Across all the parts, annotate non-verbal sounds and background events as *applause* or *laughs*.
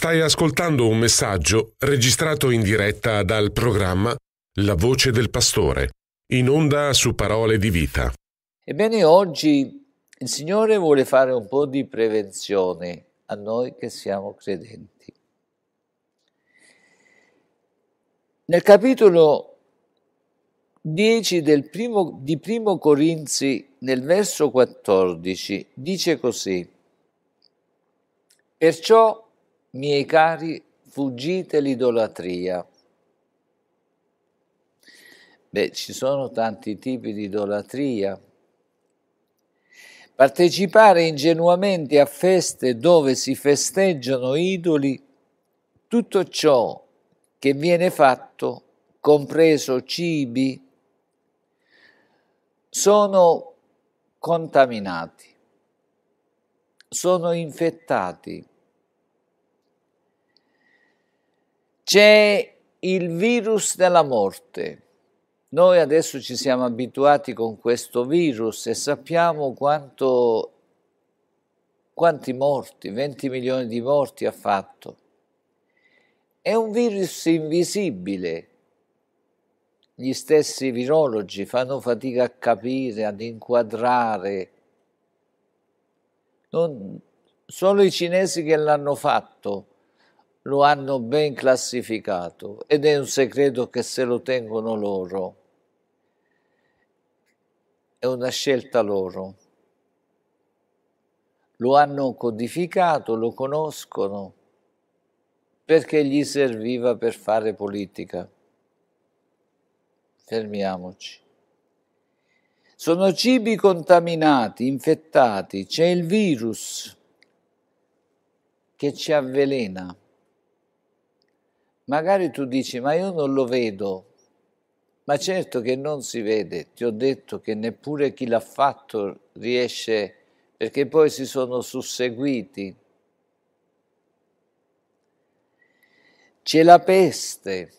Stai ascoltando un messaggio registrato in diretta dal programma La voce del pastore, in onda su parole di vita. Ebbene, oggi il Signore vuole fare un po' di prevenzione a noi che siamo credenti. Nel capitolo 10 del primo, di Primo Corinzi, nel verso 14, dice così, Perciò miei cari, fuggite l'idolatria. Beh, ci sono tanti tipi di idolatria. Partecipare ingenuamente a feste dove si festeggiano idoli, tutto ciò che viene fatto, compreso cibi, sono contaminati, sono infettati C'è il virus della morte. Noi adesso ci siamo abituati con questo virus e sappiamo quanto, quanti morti, 20 milioni di morti ha fatto. È un virus invisibile. Gli stessi virologi fanno fatica a capire, ad inquadrare. Non, solo i cinesi che l'hanno fatto lo hanno ben classificato ed è un segreto che se lo tengono loro. È una scelta loro. Lo hanno codificato, lo conoscono, perché gli serviva per fare politica. Fermiamoci. Sono cibi contaminati, infettati, c'è il virus che ci avvelena. Magari tu dici, ma io non lo vedo. Ma certo che non si vede, ti ho detto che neppure chi l'ha fatto riesce, perché poi si sono susseguiti. C'è la peste.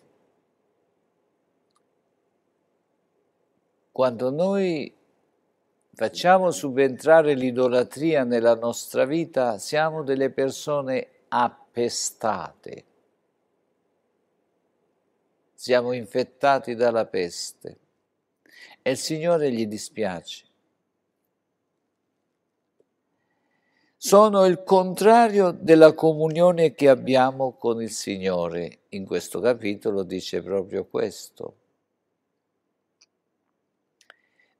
Quando noi facciamo subentrare l'idolatria nella nostra vita, siamo delle persone appestate siamo infettati dalla peste e il Signore gli dispiace. Sono il contrario della comunione che abbiamo con il Signore. In questo capitolo dice proprio questo.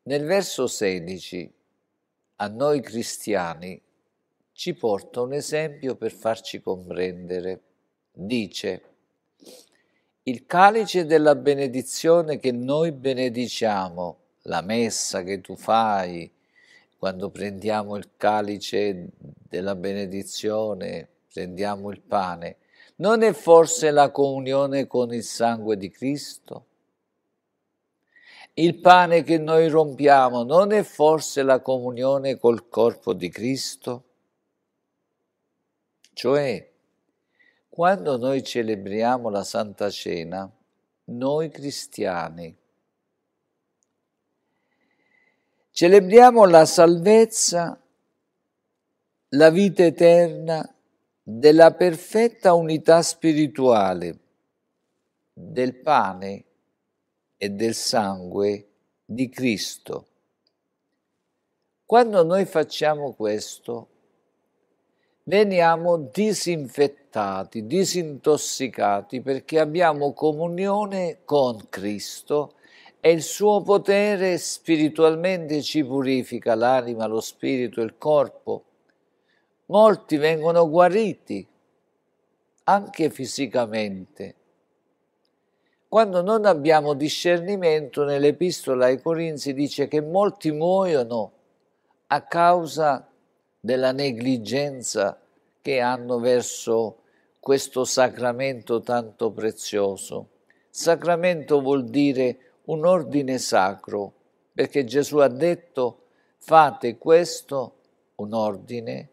Nel verso 16 a noi cristiani ci porta un esempio per farci comprendere. Dice, il calice della benedizione che noi benediciamo, la messa che tu fai, quando prendiamo il calice della benedizione, prendiamo il pane, non è forse la comunione con il sangue di Cristo? Il pane che noi rompiamo non è forse la comunione col corpo di Cristo? Cioè, quando noi celebriamo la Santa Cena, noi cristiani celebriamo la salvezza, la vita eterna della perfetta unità spirituale del pane e del sangue di Cristo. Quando noi facciamo questo, veniamo disinfettati, disintossicati perché abbiamo comunione con Cristo e il suo potere spiritualmente ci purifica l'anima, lo spirito, il corpo. Molti vengono guariti anche fisicamente. Quando non abbiamo discernimento, nell'epistola ai Corinzi dice che molti muoiono a causa della negligenza che hanno verso questo sacramento tanto prezioso. Sacramento vuol dire un ordine sacro, perché Gesù ha detto fate questo, un ordine,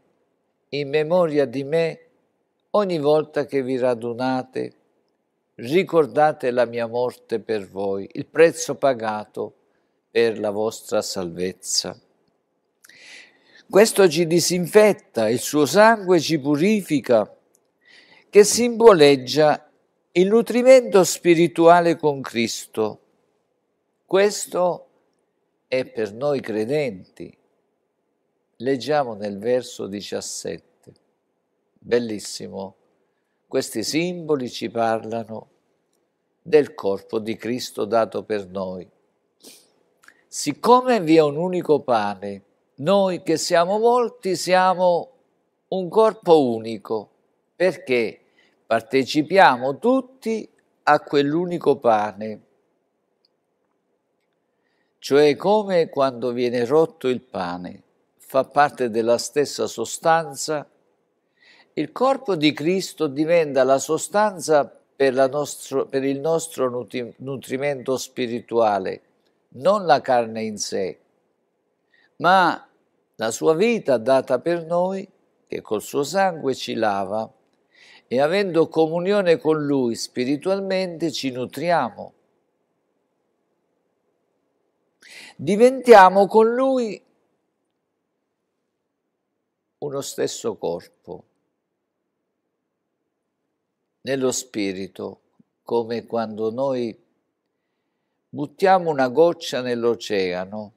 in memoria di me ogni volta che vi radunate, ricordate la mia morte per voi, il prezzo pagato per la vostra salvezza. Questo ci disinfetta, il suo sangue ci purifica. che simboleggia il nutrimento spirituale con Cristo. Questo è per noi credenti. Leggiamo nel verso 17. Bellissimo. Questi simboli ci parlano del corpo di Cristo dato per noi. Siccome vi è un unico pane, noi che siamo molti siamo un corpo unico, perché partecipiamo tutti a quell'unico pane. Cioè come quando viene rotto il pane, fa parte della stessa sostanza, il corpo di Cristo diventa la sostanza per, la nostro, per il nostro nutrimento spirituale, non la carne in sé, ma la sua vita data per noi, che col suo sangue ci lava, e avendo comunione con Lui spiritualmente ci nutriamo. Diventiamo con Lui uno stesso corpo nello spirito, come quando noi buttiamo una goccia nell'oceano,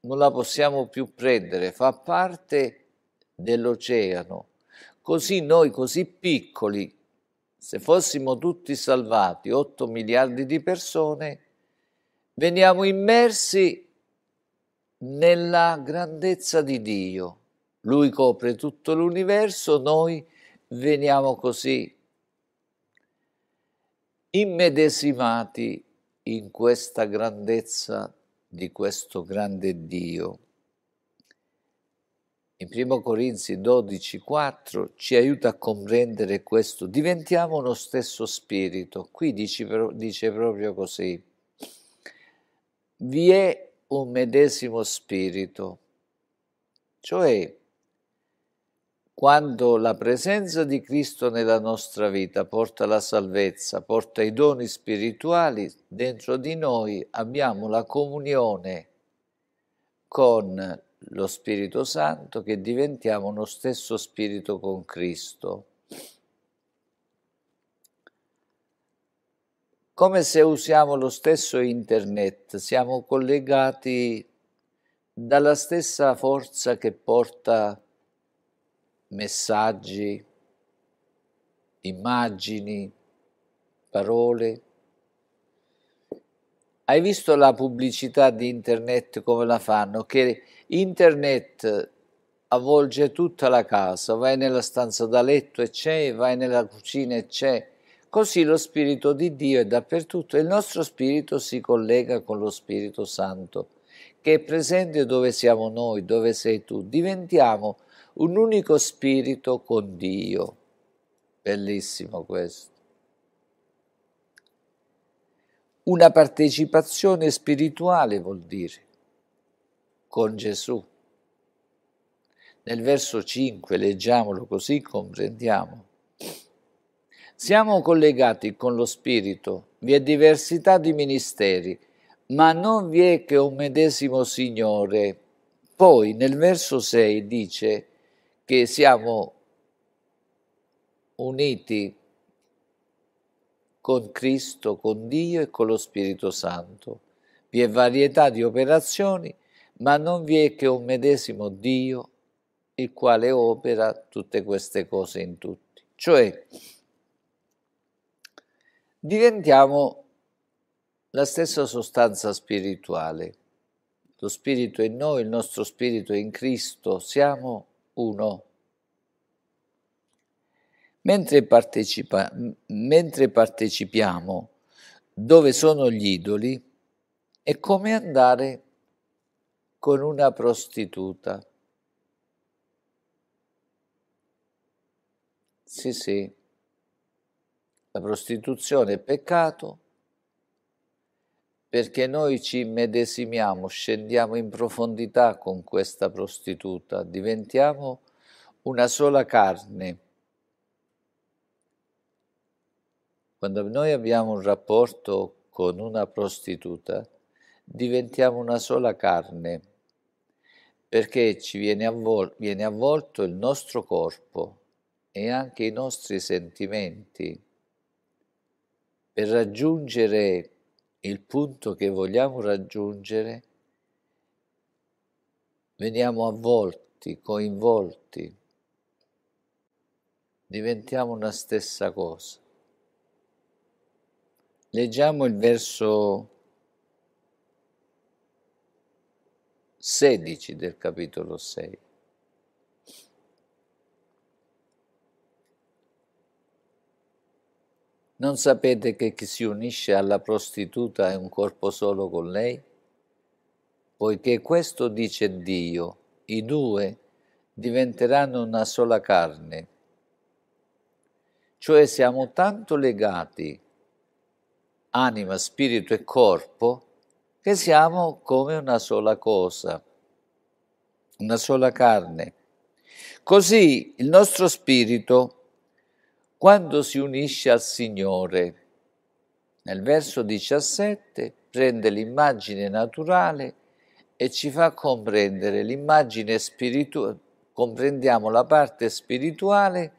non la possiamo più prendere, fa parte dell'oceano. Così noi, così piccoli, se fossimo tutti salvati, 8 miliardi di persone, veniamo immersi nella grandezza di Dio. Lui copre tutto l'universo, noi veniamo così immedesimati in questa grandezza di questo grande Dio. In 1 Corinzi 12, 4 ci aiuta a comprendere questo. Diventiamo uno stesso spirito. Qui dice, dice proprio così. Vi è un medesimo spirito, cioè quando la presenza di Cristo nella nostra vita porta la salvezza, porta i doni spirituali, dentro di noi abbiamo la comunione con lo Spirito Santo che diventiamo uno stesso spirito con Cristo. Come se usiamo lo stesso internet, siamo collegati dalla stessa forza che porta messaggi, immagini, parole. Hai visto la pubblicità di internet come la fanno? Che internet avvolge tutta la casa, vai nella stanza da letto e c'è, vai nella cucina e c'è. Così lo Spirito di Dio è dappertutto e il nostro spirito si collega con lo Spirito Santo, che è presente dove siamo noi, dove sei tu. Diventiamo un unico spirito con Dio. Bellissimo questo. Una partecipazione spirituale vuol dire con Gesù. Nel verso 5 leggiamolo così comprendiamo. Siamo collegati con lo Spirito, vi è diversità di ministeri, ma non vi è che un medesimo Signore. Poi nel verso 6 dice che siamo uniti con Cristo, con Dio e con lo Spirito Santo. Vi è varietà di operazioni, ma non vi è che un medesimo Dio, il quale opera tutte queste cose in tutti. Cioè, diventiamo la stessa sostanza spirituale. Lo spirito in noi, il nostro spirito è in Cristo, siamo 1. Mentre, partecipa, mentre partecipiamo dove sono gli idoli, è come andare con una prostituta. Sì, sì, la prostituzione è peccato perché noi ci medesimiamo, scendiamo in profondità con questa prostituta, diventiamo una sola carne. Quando noi abbiamo un rapporto con una prostituta, diventiamo una sola carne, perché ci viene, avvol- viene avvolto il nostro corpo, e anche i nostri sentimenti per raggiungere il punto che vogliamo raggiungere, veniamo avvolti, coinvolti, diventiamo una stessa cosa. Leggiamo il verso 16 del capitolo 6. Non sapete che chi si unisce alla prostituta è un corpo solo con lei? Poiché questo dice Dio, i due diventeranno una sola carne. Cioè siamo tanto legati, anima, spirito e corpo, che siamo come una sola cosa, una sola carne. Così il nostro spirito quando si unisce al Signore. Nel verso 17 prende l'immagine naturale e ci fa comprendere l'immagine spirituale, comprendiamo la parte spirituale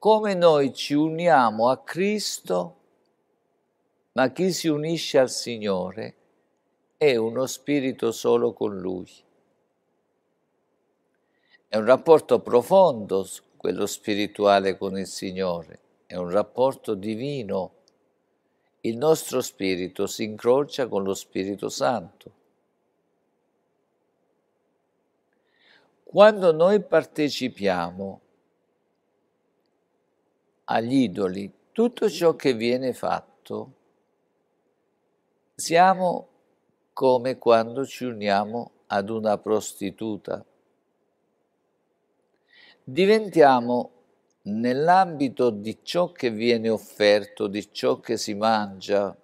come noi ci uniamo a Cristo, ma chi si unisce al Signore è uno spirito solo con Lui. È un rapporto profondo quello spirituale con il Signore è un rapporto divino. Il nostro spirito si incrocia con lo Spirito Santo. Quando noi partecipiamo agli idoli, tutto ciò che viene fatto, siamo come quando ci uniamo ad una prostituta. Diventiamo nell'ambito di ciò che viene offerto, di ciò che si mangia,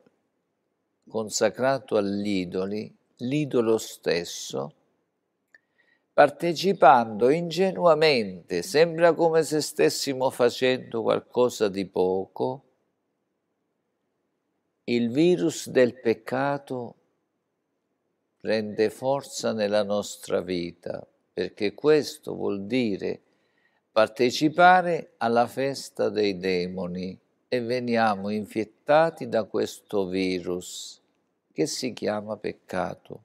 consacrato all'idoli, l'idolo stesso, partecipando ingenuamente, sembra come se stessimo facendo qualcosa di poco, il virus del peccato prende forza nella nostra vita, perché questo vuol dire partecipare alla festa dei demoni e veniamo infettati da questo virus che si chiama peccato.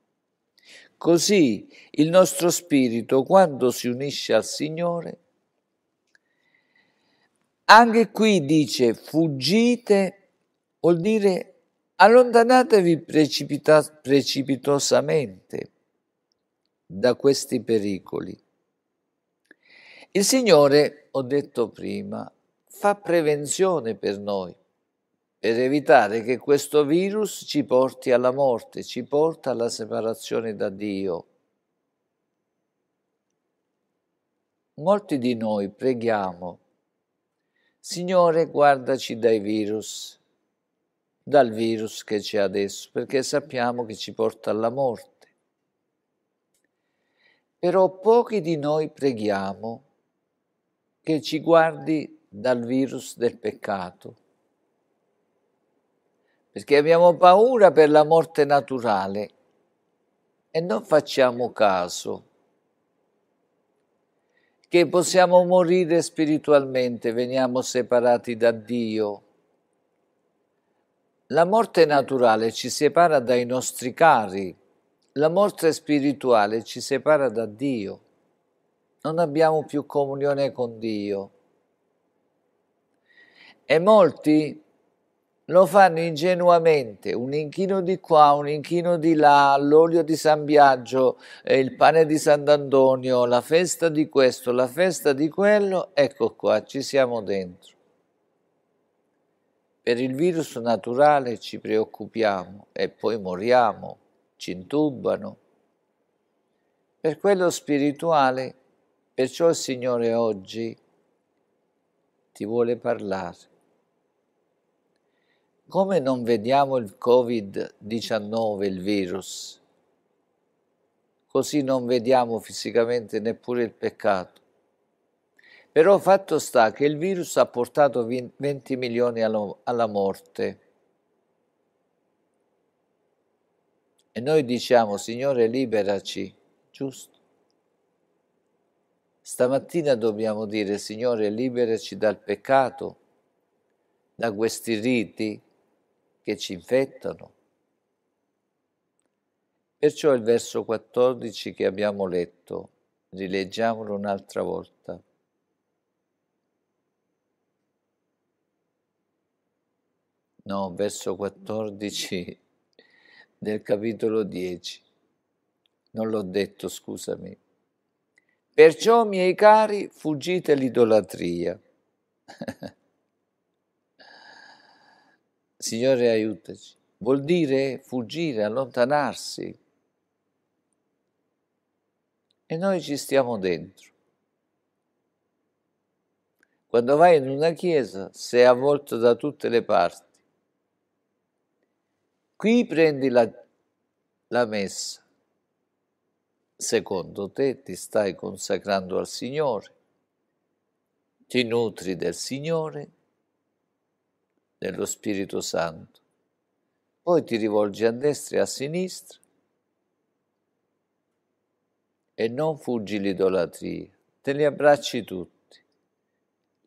Così il nostro spirito, quando si unisce al Signore, anche qui dice fuggite, vuol dire allontanatevi precipitosamente da questi pericoli. Il Signore, ho detto prima, fa prevenzione per noi, per evitare che questo virus ci porti alla morte, ci porta alla separazione da Dio. Molti di noi preghiamo, Signore guardaci dai virus, dal virus che c'è adesso, perché sappiamo che ci porta alla morte. Però pochi di noi preghiamo che ci guardi dal virus del peccato. Perché abbiamo paura per la morte naturale e non facciamo caso che possiamo morire spiritualmente, veniamo separati da Dio. La morte naturale ci separa dai nostri cari, la morte spirituale ci separa da Dio non abbiamo più comunione con Dio. E molti lo fanno ingenuamente, un inchino di qua, un inchino di là, l'olio di San Biagio, il pane di Sant'Antonio, la festa di questo, la festa di quello, ecco qua, ci siamo dentro. Per il virus naturale ci preoccupiamo e poi moriamo, ci intubano. Per quello spirituale Perciò il Signore oggi ti vuole parlare. Come non vediamo il Covid-19, il virus, così non vediamo fisicamente neppure il peccato. Però fatto sta che il virus ha portato 20 milioni alla morte. E noi diciamo, Signore, liberaci, giusto? Stamattina dobbiamo dire, Signore, liberaci dal peccato, da questi riti che ci infettano. Perciò il verso 14 che abbiamo letto, rileggiamolo un'altra volta. No, verso 14 del capitolo 10. Non l'ho detto, scusami. Perciò, miei cari, fuggite l'idolatria. *laughs* Signore, aiutaci. Vuol dire fuggire, allontanarsi. E noi ci stiamo dentro. Quando vai in una chiesa sei avvolto da tutte le parti. Qui prendi la, la messa, secondo te ti stai consacrando al Signore, ti nutri del Signore, dello Spirito Santo, poi ti rivolgi a destra e a sinistra e non fuggi l'idolatria, te li abbracci tutti,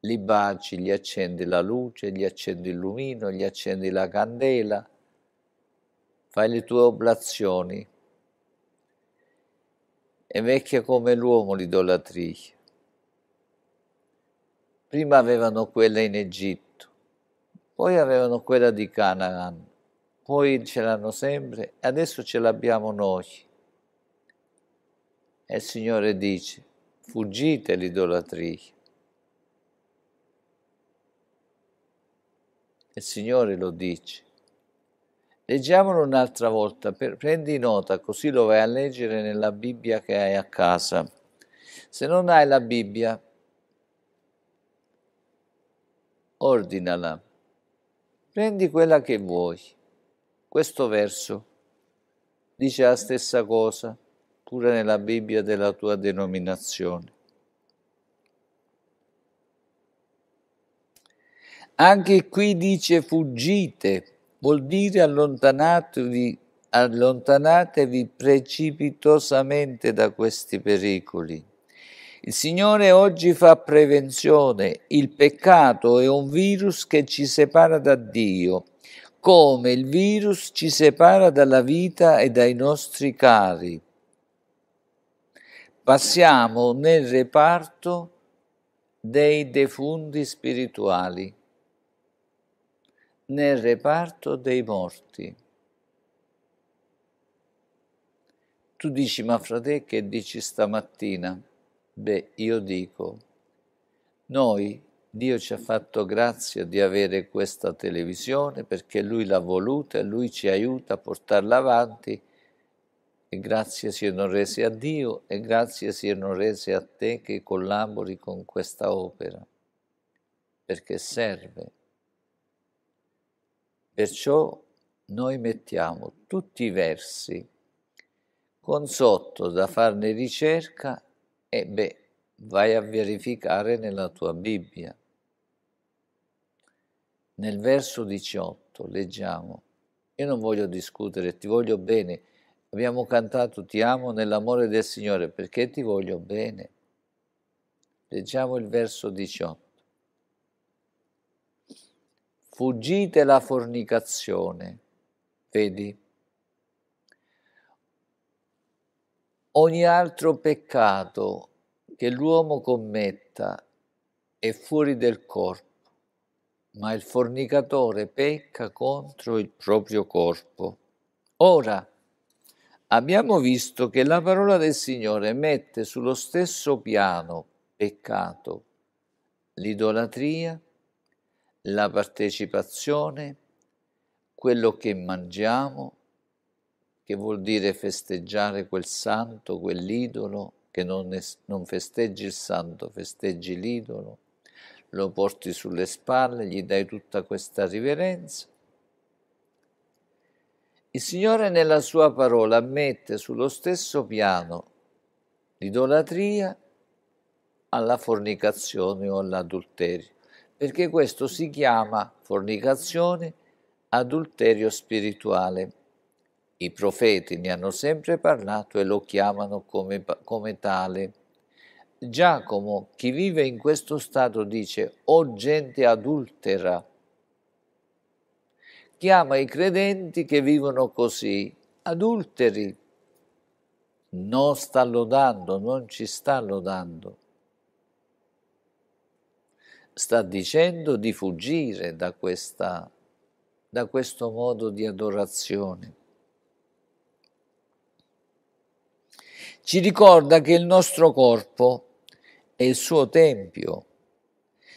li baci, gli accendi la luce, gli accendi il lumino, gli accendi la candela, fai le tue oblazioni è vecchia come l'uomo l'idolatria. Prima avevano quella in Egitto, poi avevano quella di Canaan, poi ce l'hanno sempre e adesso ce l'abbiamo noi. E il Signore dice, fuggite l'idolatria. Il Signore lo dice. Leggiamolo un'altra volta, per, prendi nota, così lo vai a leggere nella Bibbia che hai a casa. Se non hai la Bibbia, ordinala. Prendi quella che vuoi. Questo verso dice la stessa cosa pure nella Bibbia della tua denominazione. Anche qui dice fuggite vuol dire allontanatevi, allontanatevi precipitosamente da questi pericoli. Il Signore oggi fa prevenzione. Il peccato è un virus che ci separa da Dio, come il virus ci separa dalla vita e dai nostri cari. Passiamo nel reparto dei defunti spirituali nel reparto dei morti. Tu dici, ma frate, che dici stamattina? Beh, io dico, noi, Dio ci ha fatto grazia di avere questa televisione perché Lui l'ha voluta e Lui ci aiuta a portarla avanti e grazie siano rese a Dio e grazie siano rese a te che collabori con questa opera, perché serve Perciò noi mettiamo tutti i versi con sotto da farne ricerca e beh, vai a verificare nella tua Bibbia. Nel verso 18 leggiamo, io non voglio discutere, ti voglio bene. Abbiamo cantato ti amo nell'amore del Signore perché ti voglio bene. Leggiamo il verso 18. Fuggite la fornicazione. Vedi? Ogni altro peccato che l'uomo commetta è fuori del corpo, ma il fornicatore pecca contro il proprio corpo. Ora, abbiamo visto che la parola del Signore mette sullo stesso piano peccato, l'idolatria, la partecipazione, quello che mangiamo, che vuol dire festeggiare quel santo, quell'idolo, che non, è, non festeggi il santo, festeggi l'idolo, lo porti sulle spalle, gli dai tutta questa riverenza. Il Signore nella sua parola mette sullo stesso piano l'idolatria alla fornicazione o all'adulterio perché questo si chiama fornicazione, adulterio spirituale. I profeti ne hanno sempre parlato e lo chiamano come, come tale. Giacomo, chi vive in questo stato, dice, o gente adultera, chiama i credenti che vivono così, adulteri, non sta lodando, non ci sta lodando. Sta dicendo di fuggire da, questa, da questo modo di adorazione. Ci ricorda che il nostro corpo è il suo tempio.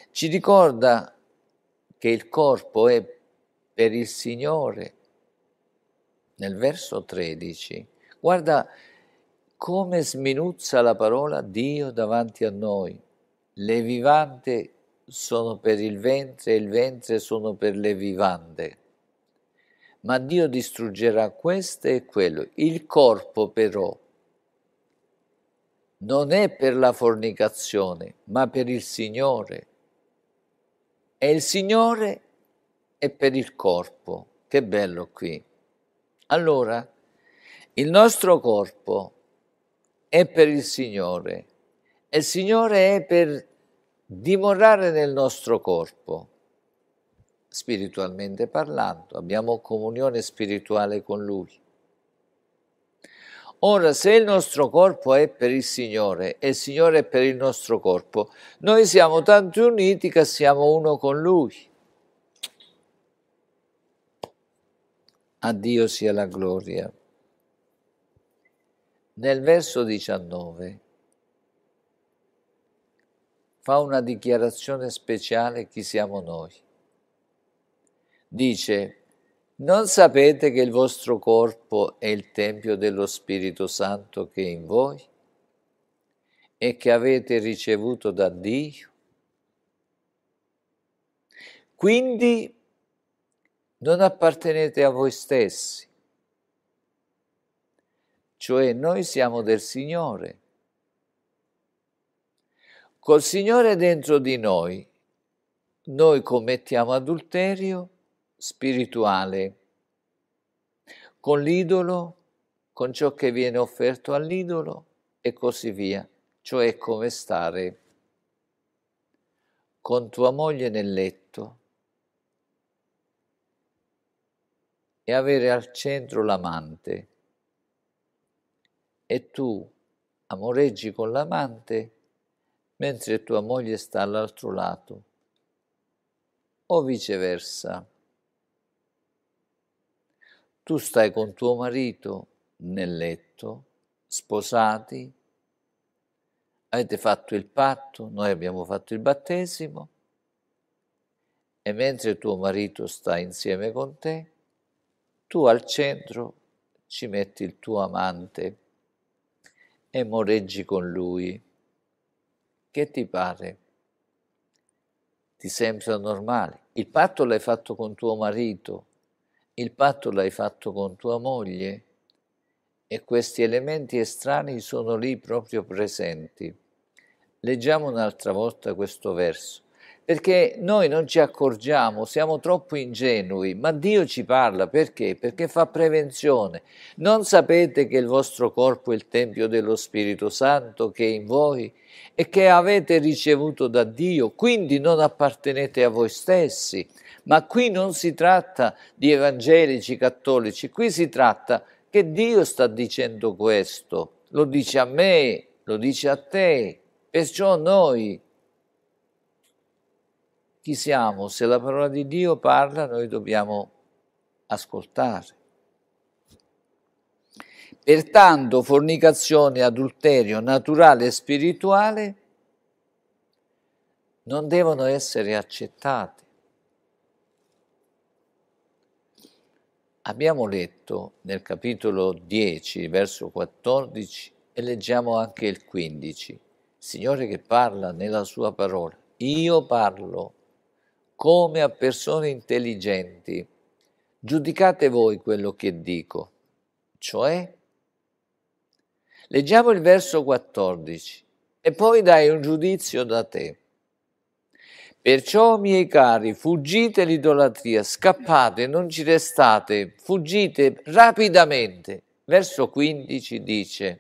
Ci ricorda che il corpo è per il Signore. Nel verso 13, guarda come sminuzza la parola Dio davanti a noi. Le vivande sono per il ventre e il ventre sono per le vivande. Ma Dio distruggerà questo e quello. Il corpo però non è per la fornicazione, ma per il Signore. E il Signore è per il corpo. Che bello qui. Allora, il nostro corpo è per il Signore e il Signore è per dimorare nel nostro corpo, spiritualmente parlando, abbiamo comunione spirituale con Lui. Ora, se il nostro corpo è per il Signore e il Signore è per il nostro corpo, noi siamo tanto uniti che siamo uno con Lui. A Dio sia la gloria. Nel verso 19 fa una dichiarazione speciale chi siamo noi. Dice, non sapete che il vostro corpo è il Tempio dello Spirito Santo che è in voi e che avete ricevuto da Dio? Quindi non appartenete a voi stessi, cioè noi siamo del Signore. Col Signore dentro di noi, noi commettiamo adulterio spirituale. Con l'idolo, con ciò che viene offerto all'idolo e così via, cioè come stare con tua moglie nel letto e avere al centro l'amante. E tu amoreggi con l'amante mentre tua moglie sta all'altro lato o viceversa tu stai con tuo marito nel letto, sposati, avete fatto il patto, noi abbiamo fatto il battesimo, e mentre tuo marito sta insieme con te, tu al centro ci metti il tuo amante e moreggi con lui. Che ti pare? Ti sembra normale? Il patto l'hai fatto con tuo marito, il patto l'hai fatto con tua moglie e questi elementi estranei sono lì proprio presenti. Leggiamo un'altra volta questo verso, perché noi non ci accorgiamo, siamo troppo ingenui, ma Dio ci parla perché? Perché fa prevenzione. Non sapete che il vostro corpo è il Tempio dello Spirito Santo che è in voi e che avete ricevuto da Dio, quindi non appartenete a voi stessi ma qui non si tratta di evangelici cattolici, qui si tratta che Dio sta dicendo questo, lo dice a me, lo dice a te, perciò noi chi siamo? Se la parola di Dio parla, noi dobbiamo ascoltare. Pertanto fornicazione, adulterio naturale e spirituale non devono essere accettate. Abbiamo letto nel capitolo 10, verso 14 e leggiamo anche il 15. Signore che parla nella sua parola. Io parlo come a persone intelligenti. Giudicate voi quello che dico. Cioè, leggiamo il verso 14 e poi dai un giudizio da te. Perciò, miei cari, fuggite l'idolatria, scappate, non ci restate, fuggite rapidamente. Verso 15 dice,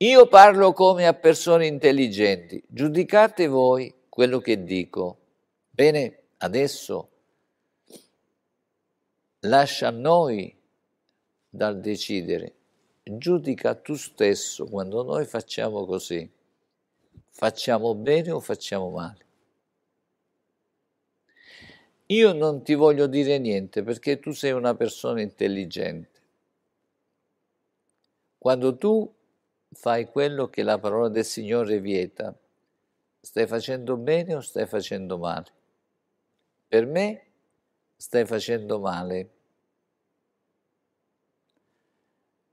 Io parlo come a persone intelligenti, giudicate voi quello che dico. Bene, adesso lascia a noi dal decidere. Giudica tu stesso quando noi facciamo così. Facciamo bene o facciamo male? Io non ti voglio dire niente perché tu sei una persona intelligente. Quando tu fai quello che la parola del Signore vieta, stai facendo bene o stai facendo male? Per me stai facendo male.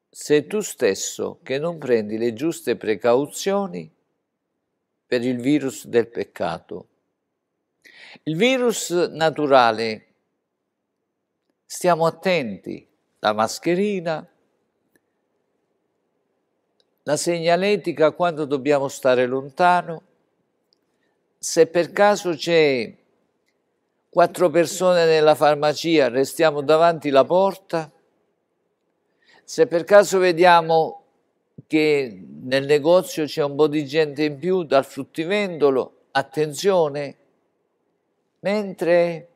Sei tu stesso che non prendi le giuste precauzioni per il virus del peccato. Il virus naturale, stiamo attenti, la mascherina, la segnaletica quando dobbiamo stare lontano, se per caso c'è quattro persone nella farmacia, restiamo davanti la porta, se per caso vediamo che nel negozio c'è un po' di gente in più dal fruttivendolo, attenzione, mentre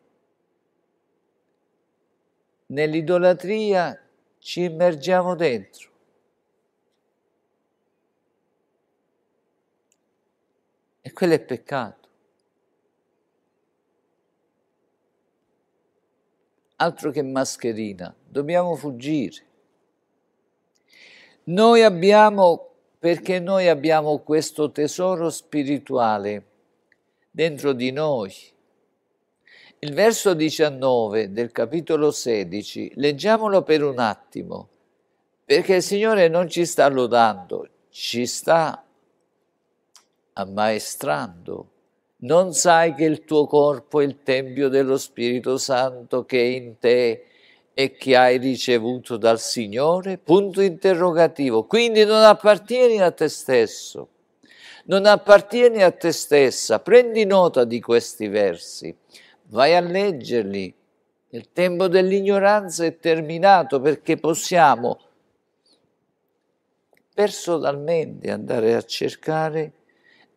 nell'idolatria ci immergiamo dentro. E quello è peccato. Altro che mascherina, dobbiamo fuggire. Noi abbiamo, perché noi abbiamo questo tesoro spirituale dentro di noi. Il verso 19 del capitolo 16, leggiamolo per un attimo, perché il Signore non ci sta lodando, ci sta ammaestrando. Non sai che il tuo corpo è il Tempio dello Spirito Santo che è in te e che hai ricevuto dal Signore? Punto interrogativo. Quindi non appartieni a te stesso, non appartieni a te stessa. Prendi nota di questi versi, vai a leggerli. Il tempo dell'ignoranza è terminato perché possiamo personalmente andare a cercare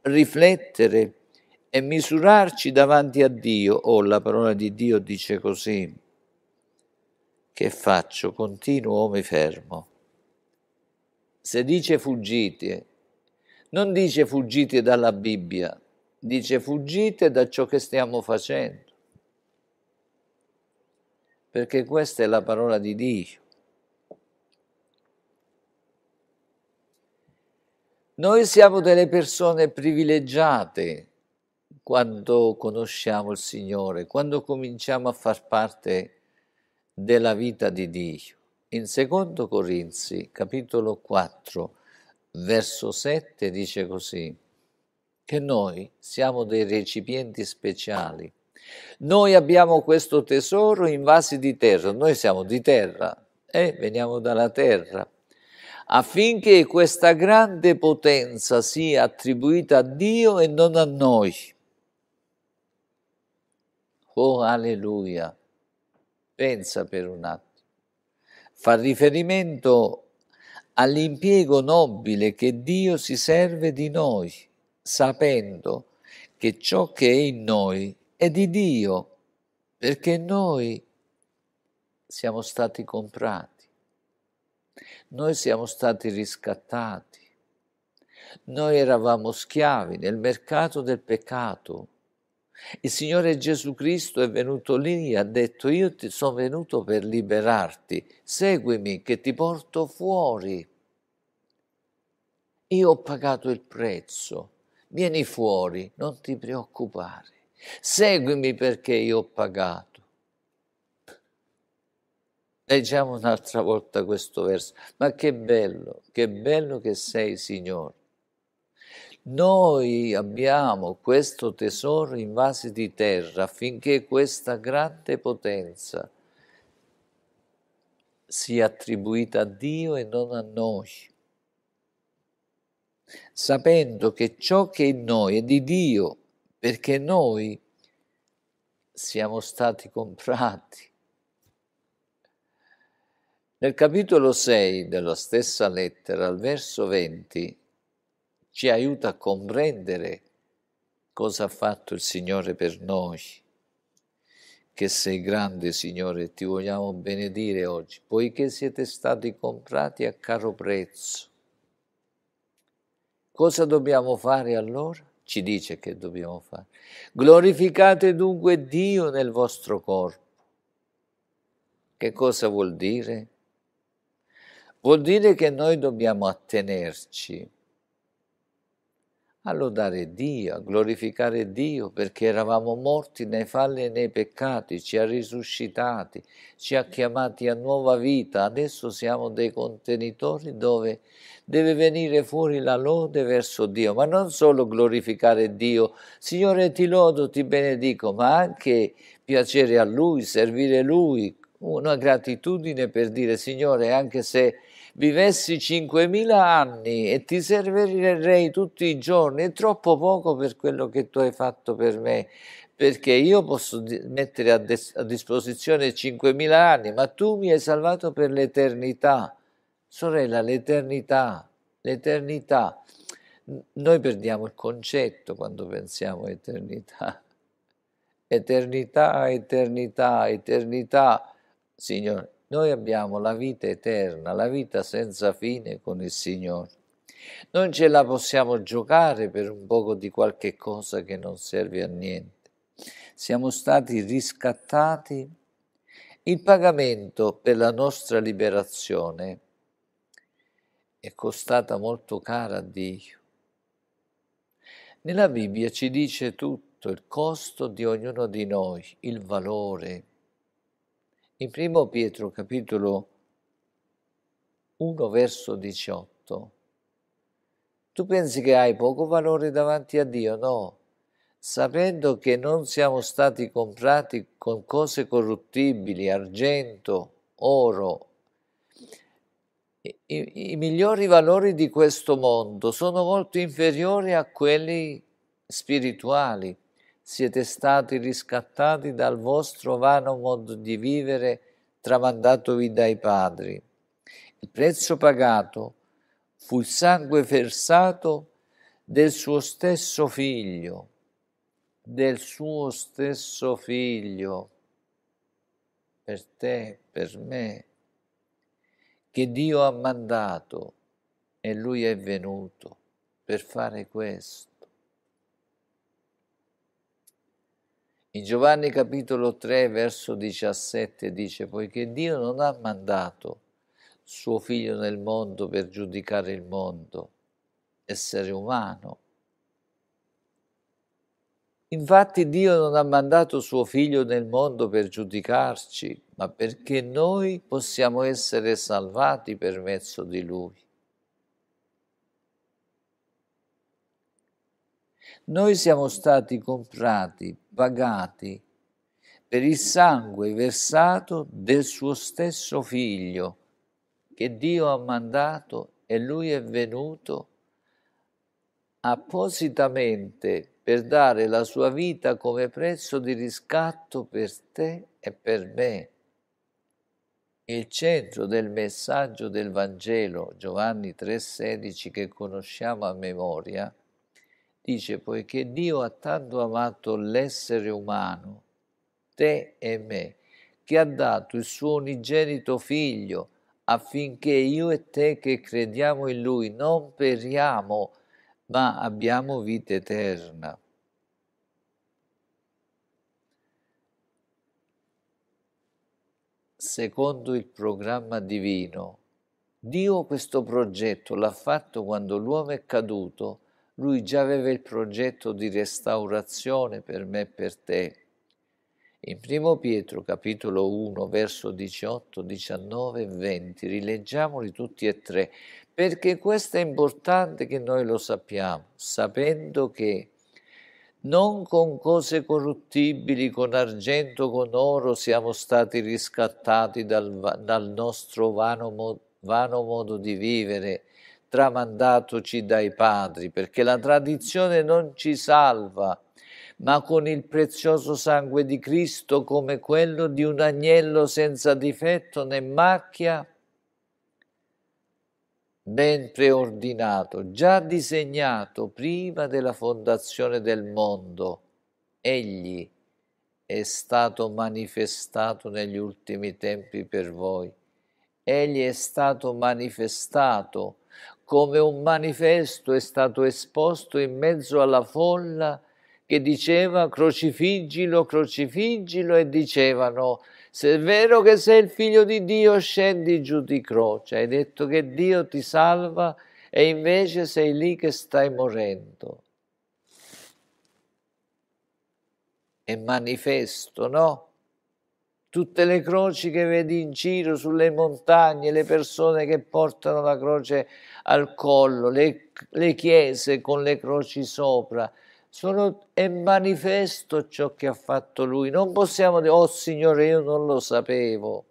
riflettere e misurarci davanti a Dio. Oh, la parola di Dio dice così. Che faccio? Continuo o mi fermo? Se dice fuggite, non dice fuggite dalla Bibbia, dice fuggite da ciò che stiamo facendo. Perché questa è la parola di Dio. Noi siamo delle persone privilegiate quando conosciamo il Signore, quando cominciamo a far parte della vita di Dio. In secondo Corinzi, capitolo 4, verso 7 dice così, che noi siamo dei recipienti speciali. Noi abbiamo questo tesoro in vasi di terra, noi siamo di terra, eh, veniamo dalla terra affinché questa grande potenza sia attribuita a Dio e non a noi. Oh, alleluia! Pensa per un attimo. Fa riferimento all'impiego nobile che Dio si serve di noi, sapendo che ciò che è in noi è di Dio, perché noi siamo stati comprati. Noi siamo stati riscattati. Noi eravamo schiavi nel mercato del peccato. Il Signore Gesù Cristo è venuto lì e ha detto io ti sono venuto per liberarti, seguimi che ti porto fuori. Io ho pagato il prezzo, vieni fuori, non ti preoccupare, seguimi perché io ho pagato. Leggiamo un'altra volta questo verso. Ma che bello, che bello che sei, Signore. Noi abbiamo questo tesoro in vasi di terra affinché questa grande potenza sia attribuita a Dio e non a noi, sapendo che ciò che è in noi è di Dio, perché noi siamo stati comprati nel capitolo 6 della stessa lettera, al verso 20, ci aiuta a comprendere cosa ha fatto il Signore per noi. Che sei grande, Signore, ti vogliamo benedire oggi, poiché siete stati comprati a caro prezzo. Cosa dobbiamo fare allora? Ci dice che dobbiamo fare. Glorificate dunque Dio nel vostro corpo. Che cosa vuol dire? Vuol dire che noi dobbiamo attenerci a lodare Dio, a glorificare Dio, perché eravamo morti nei falli e nei peccati, ci ha risuscitati, ci ha chiamati a nuova vita, adesso siamo dei contenitori dove deve venire fuori la lode verso Dio, ma non solo glorificare Dio, Signore ti lodo, ti benedico, ma anche piacere a Lui, servire Lui, una gratitudine per dire Signore, anche se vivessi 5.000 anni e ti servirei tutti i giorni, è troppo poco per quello che tu hai fatto per me, perché io posso mettere a, a disposizione 5.000 anni, ma tu mi hai salvato per l'eternità. Sorella, l'eternità, l'eternità. Noi perdiamo il concetto quando pensiamo eternità. Eternità, eternità, eternità. Signore, noi abbiamo la vita eterna, la vita senza fine con il Signore. Non ce la possiamo giocare per un poco di qualche cosa che non serve a niente. Siamo stati riscattati. Il pagamento per la nostra liberazione è costata molto cara a Dio. Nella Bibbia ci dice tutto il costo di ognuno di noi, il valore, in primo Pietro capitolo 1 verso 18. Tu pensi che hai poco valore davanti a Dio? No, sapendo che non siamo stati comprati con cose corruttibili, argento, oro. I, i, migliori valori di questo mondo sono molto inferiori a quelli spirituali siete stati riscattati dal vostro vano modo di vivere tramandatovi dai padri. Il prezzo pagato fu il sangue versato del suo stesso figlio, del suo stesso figlio, per te, per me, che Dio ha mandato e lui è venuto per fare questo. In Giovanni capitolo 3 verso 17 dice poiché Dio non ha mandato suo figlio nel mondo per giudicare il mondo, essere umano. Infatti Dio non ha mandato suo figlio nel mondo per giudicarci, ma perché noi possiamo essere salvati per mezzo di lui. Noi siamo stati comprati, pagati per il sangue versato del suo stesso figlio che Dio ha mandato e lui è venuto appositamente per dare la sua vita come prezzo di riscatto per te e per me. Il centro del messaggio del Vangelo, Giovanni 3,16, che conosciamo a memoria, dice poiché Dio ha tanto amato l'essere umano, te e me, che ha dato il suo unigenito figlio affinché io e te che crediamo in lui non periamo, ma abbiamo vita eterna. Secondo il programma divino, Dio questo progetto l'ha fatto quando l'uomo è caduto lui già aveva il progetto di restaurazione per me e per te. In 1 Pietro capitolo 1 verso 18, 19 e 20, rileggiamoli tutti e tre, perché questo è importante che noi lo sappiamo, sapendo che non con cose corruttibili, con argento, con oro siamo stati riscattati dal, dal nostro vano, vano modo di vivere, tramandatoci dai padri, perché la tradizione non ci salva, ma con il prezioso sangue di Cristo come quello di un agnello senza difetto né macchia, ben preordinato, già disegnato prima della fondazione del mondo. Egli è stato manifestato negli ultimi tempi per voi. Egli è stato manifestato come un manifesto, è stato esposto in mezzo alla folla che diceva crocifiggilo, crocifiggilo e dicevano se è vero che sei il figlio di Dio scendi giù di croce, hai detto che Dio ti salva e invece sei lì che stai morendo. È manifesto, no? Tutte le croci che vedi in giro sulle montagne, le persone che portano la croce al collo, le, le chiese con le croci sopra, sono, è manifesto ciò che ha fatto lui. Non possiamo dire, oh Signore, io non lo sapevo.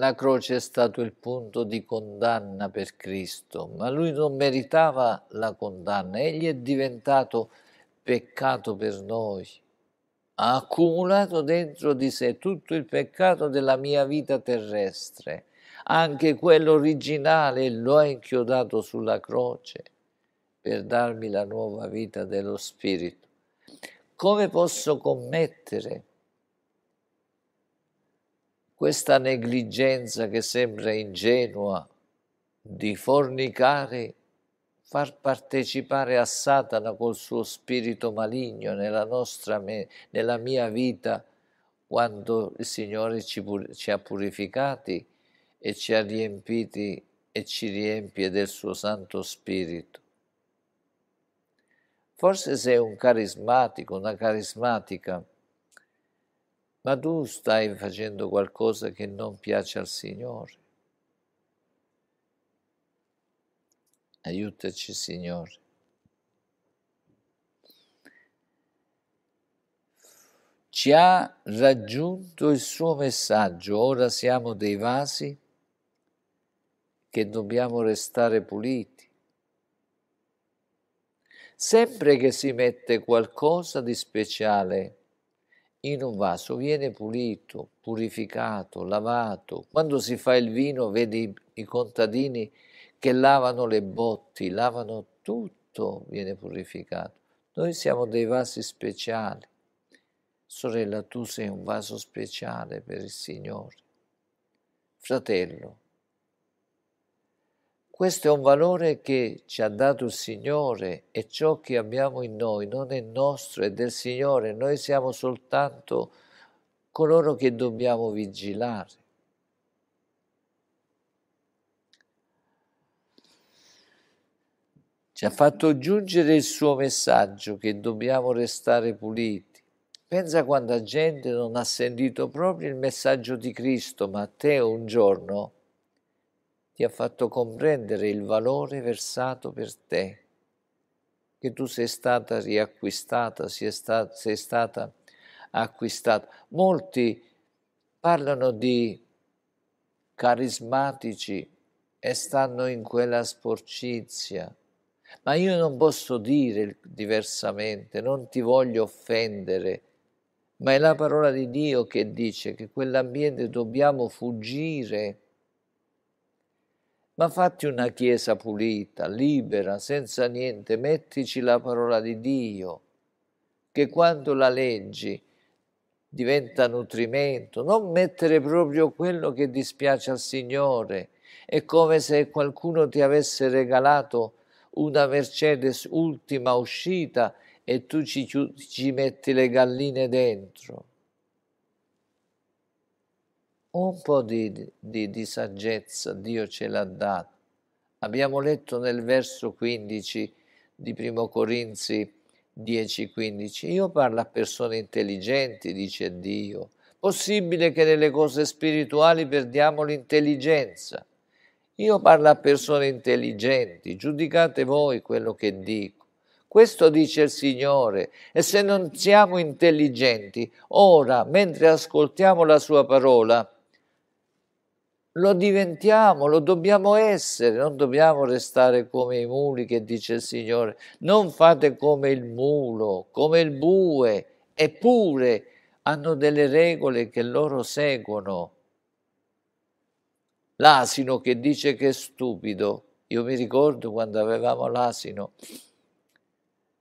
La croce è stato il punto di condanna per Cristo, ma lui non meritava la condanna, egli è diventato peccato per noi. Ha accumulato dentro di sé tutto il peccato della mia vita terrestre anche quello originale lo ha inchiodato sulla croce per darmi la nuova vita dello Spirito. Come posso commettere questa negligenza che sembra ingenua di fornicare, far partecipare a Satana col suo spirito maligno nella, nostra, nella mia vita quando il Signore ci, ci ha purificati e ci ha riempiti e ci riempie del suo Santo Spirito. Forse sei un carismatico, una carismatica, ma tu stai facendo qualcosa che non piace al Signore. Aiutaci, Signore. Ci ha raggiunto il suo messaggio, ora siamo dei vasi che dobbiamo restare puliti. Sempre che si mette qualcosa di speciale in un vaso viene pulito, purificato, lavato. Quando si fa il vino vedi i contadini che lavano le botti, lavano tutto, viene purificato. Noi siamo dei vasi speciali. Sorella, tu sei un vaso speciale per il Signore. Fratello, questo è un valore che ci ha dato il Signore e ciò che abbiamo in noi non è nostro, è del Signore. Noi siamo soltanto coloro che dobbiamo vigilare. Ci ha fatto giungere il suo messaggio che dobbiamo restare puliti. Pensa quanta gente non ha sentito proprio il messaggio di Cristo, ma a te un giorno ti ha fatto comprendere il valore versato per te, che tu sei stata riacquistata, sei stata, sei stata acquistata. Molti parlano di carismatici e stanno in quella sporcizia, ma io non posso dire diversamente, non ti voglio offendere, ma è la parola di Dio che dice che quell'ambiente dobbiamo fuggire ma fatti una chiesa pulita, libera, senza niente, mettici la parola di Dio, che quando la leggi diventa nutrimento, non mettere proprio quello che dispiace al Signore, è come se qualcuno ti avesse regalato una Mercedes ultima uscita e tu ci, ci metti le galline dentro un po' di, di, di saggezza Dio ce l'ha dato. Abbiamo letto nel verso 15 di Primo Corinzi 10-15, io parlo a persone intelligenti, dice Dio. Possibile che nelle cose spirituali perdiamo l'intelligenza. Io parlo a persone intelligenti, giudicate voi quello che dico. Questo dice il Signore. E se non siamo intelligenti, ora, mentre ascoltiamo la sua parola, lo diventiamo, lo dobbiamo essere, non dobbiamo restare come i muli che dice il Signore, non fate come il mulo, come il bue, eppure hanno delle regole che loro seguono. L'asino che dice che è stupido, io mi ricordo quando avevamo l'asino,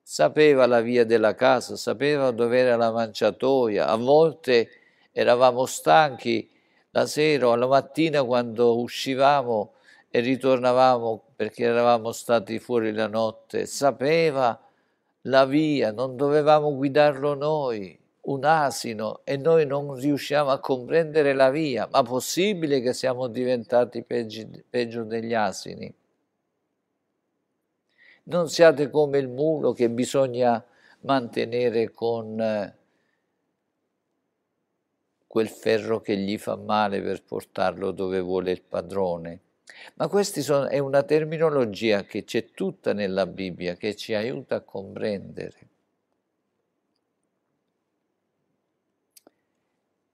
sapeva la via della casa, sapeva dove era la mangiatoia, a volte eravamo stanchi la sera o la mattina quando uscivamo e ritornavamo perché eravamo stati fuori la notte, sapeva la via, non dovevamo guidarlo noi, un asino, e noi non riusciamo a comprendere la via, ma possibile che siamo diventati peggio, peggio degli asini? Non siate come il mulo che bisogna mantenere con eh, quel ferro che gli fa male per portarlo dove vuole il padrone. Ma questa è una terminologia che c'è tutta nella Bibbia, che ci aiuta a comprendere.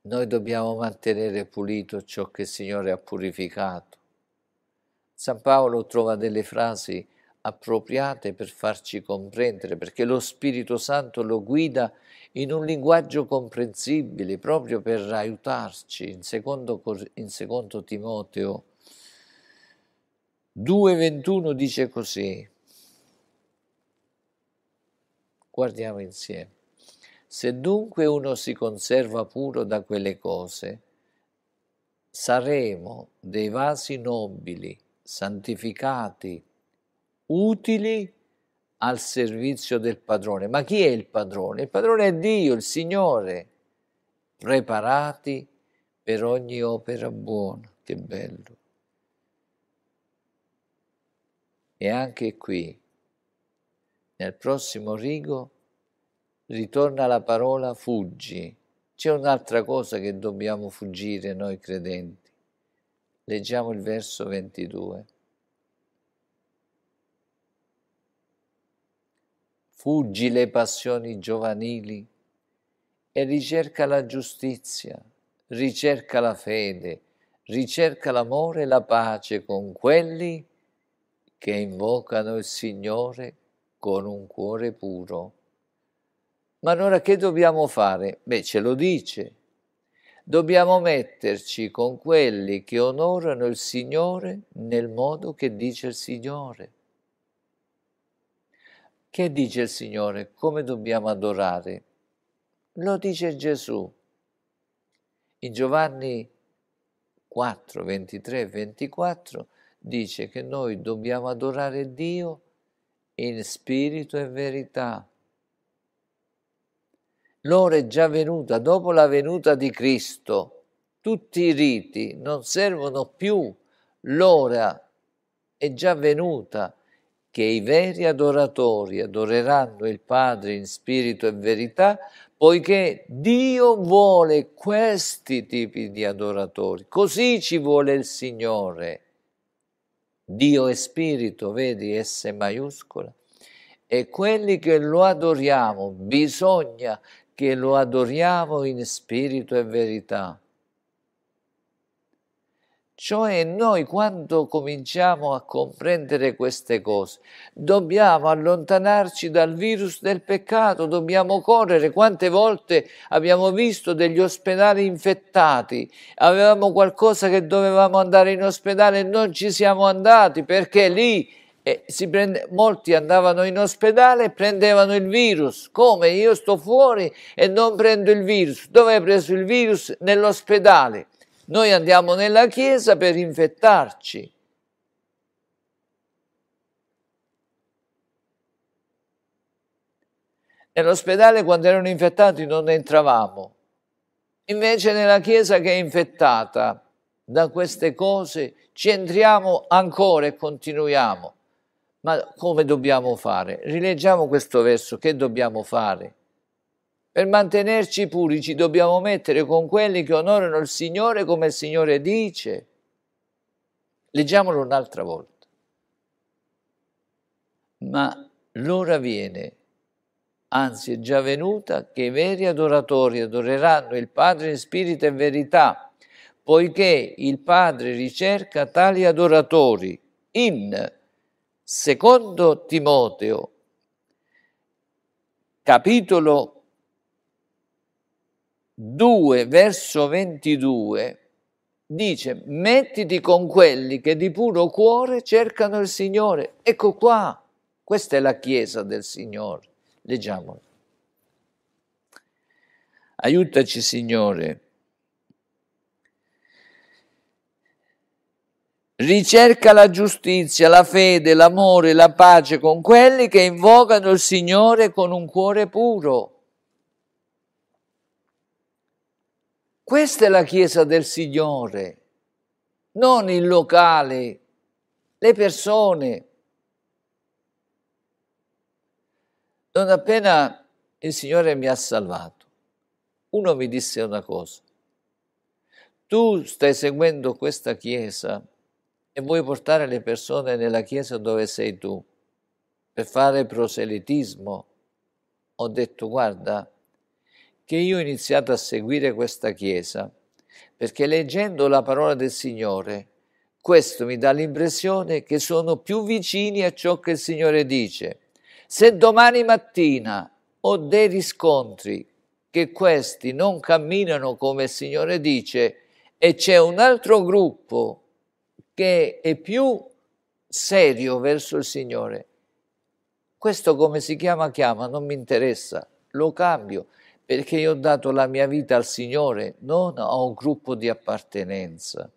Noi dobbiamo mantenere pulito ciò che il Signore ha purificato. San Paolo trova delle frasi appropriate per farci comprendere, perché lo Spirito Santo lo guida in un linguaggio comprensibile, proprio per aiutarci. In secondo, in secondo Timoteo 2.21 dice così, guardiamo insieme, se dunque uno si conserva puro da quelle cose, saremo dei vasi nobili, santificati, utili al servizio del padrone. Ma chi è il padrone? Il padrone è Dio, il Signore, preparati per ogni opera buona. Che bello. E anche qui, nel prossimo rigo, ritorna la parola fuggi. C'è un'altra cosa che dobbiamo fuggire noi credenti. Leggiamo il verso 22. Fuggi le passioni giovanili e ricerca la giustizia, ricerca la fede, ricerca l'amore e la pace con quelli che invocano il Signore con un cuore puro. Ma allora che dobbiamo fare? Beh, ce lo dice. Dobbiamo metterci con quelli che onorano il Signore nel modo che dice il Signore. Che dice il Signore? Come dobbiamo adorare? Lo dice Gesù. In Giovanni 4, 23 e 24 dice che noi dobbiamo adorare Dio in spirito e verità. L'ora è già venuta, dopo la venuta di Cristo, tutti i riti non servono più, l'ora è già venuta che i veri adoratori adoreranno il Padre in spirito e verità, poiché Dio vuole questi tipi di adoratori. Così ci vuole il Signore. Dio è spirito, vedi S maiuscola, e quelli che lo adoriamo, bisogna che lo adoriamo in spirito e verità. Cioè noi quando cominciamo a comprendere queste cose dobbiamo allontanarci dal virus del peccato, dobbiamo correre. Quante volte abbiamo visto degli ospedali infettati, avevamo qualcosa che dovevamo andare in ospedale e non ci siamo andati perché lì eh, prende, molti andavano in ospedale e prendevano il virus. Come? Io sto fuori e non prendo il virus. Dove hai preso il virus? Nell'ospedale. Noi andiamo nella chiesa per infettarci. Nell'ospedale quando erano infettati non entravamo. Invece nella chiesa che è infettata da queste cose ci entriamo ancora e continuiamo. Ma come dobbiamo fare? Rileggiamo questo verso, che dobbiamo fare? Per mantenerci puri ci dobbiamo mettere con quelli che onorano il Signore come il Signore dice. Leggiamolo un'altra volta. Ma l'ora viene, anzi è già venuta, che i veri adoratori adoreranno il Padre in spirito e verità, poiché il Padre ricerca tali adoratori in secondo Timoteo, capitolo 2, verso 22, dice mettiti con quelli che di puro cuore cercano il Signore. Ecco qua, questa è la Chiesa del Signore. Leggiamolo. Aiutaci, Signore. Ricerca la giustizia, la fede, l'amore, la pace con quelli che invocano il Signore con un cuore puro. Questa è la Chiesa del Signore, non il locale, le persone. Non appena il Signore mi ha salvato, uno mi disse una cosa, tu stai seguendo questa Chiesa e vuoi portare le persone nella Chiesa dove sei tu per fare proselitismo. Ho detto, guarda, che io ho iniziato a seguire questa Chiesa, perché leggendo la parola del Signore, questo mi dà l'impressione che sono più vicini a ciò che il Signore dice. Se domani mattina ho dei riscontri che questi non camminano come il Signore dice e c'è un altro gruppo che è più serio verso il Signore, questo come si chiama chiama, non mi interessa, lo cambio perché io ho dato la mia vita al Signore, non a un gruppo di appartenenza.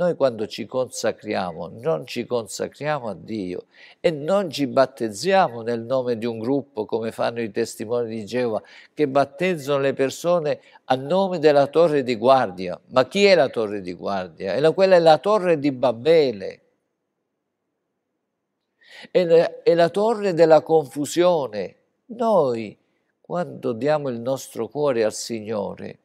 Noi quando ci consacriamo non ci consacriamo a Dio e non ci battezziamo nel nome di un gruppo come fanno i testimoni di Geova che battezzano le persone a nome della torre di guardia. Ma chi è la torre di guardia? Quella è la torre di Babele. È la, è la torre della confusione. Noi quando diamo il nostro cuore al Signore,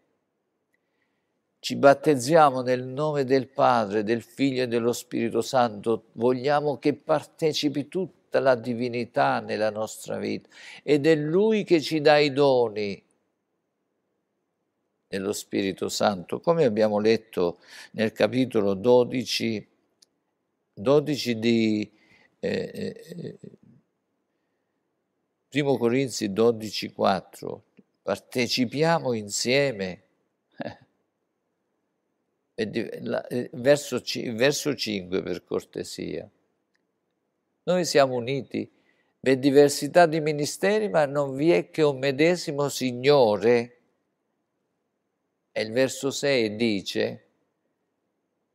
ci battezziamo nel nome del Padre, del Figlio e dello Spirito Santo, vogliamo che partecipi tutta la divinità nella nostra vita. Ed è Lui che ci dà i doni nello Spirito Santo, come abbiamo letto nel capitolo 12, 12 di, eh, eh, Primo Corinzi 12, 4, partecipiamo insieme. *laughs* Verso, verso 5 per cortesia. Noi siamo uniti per diversità di ministeri, ma non vi è che un medesimo Signore. E il verso 6 dice,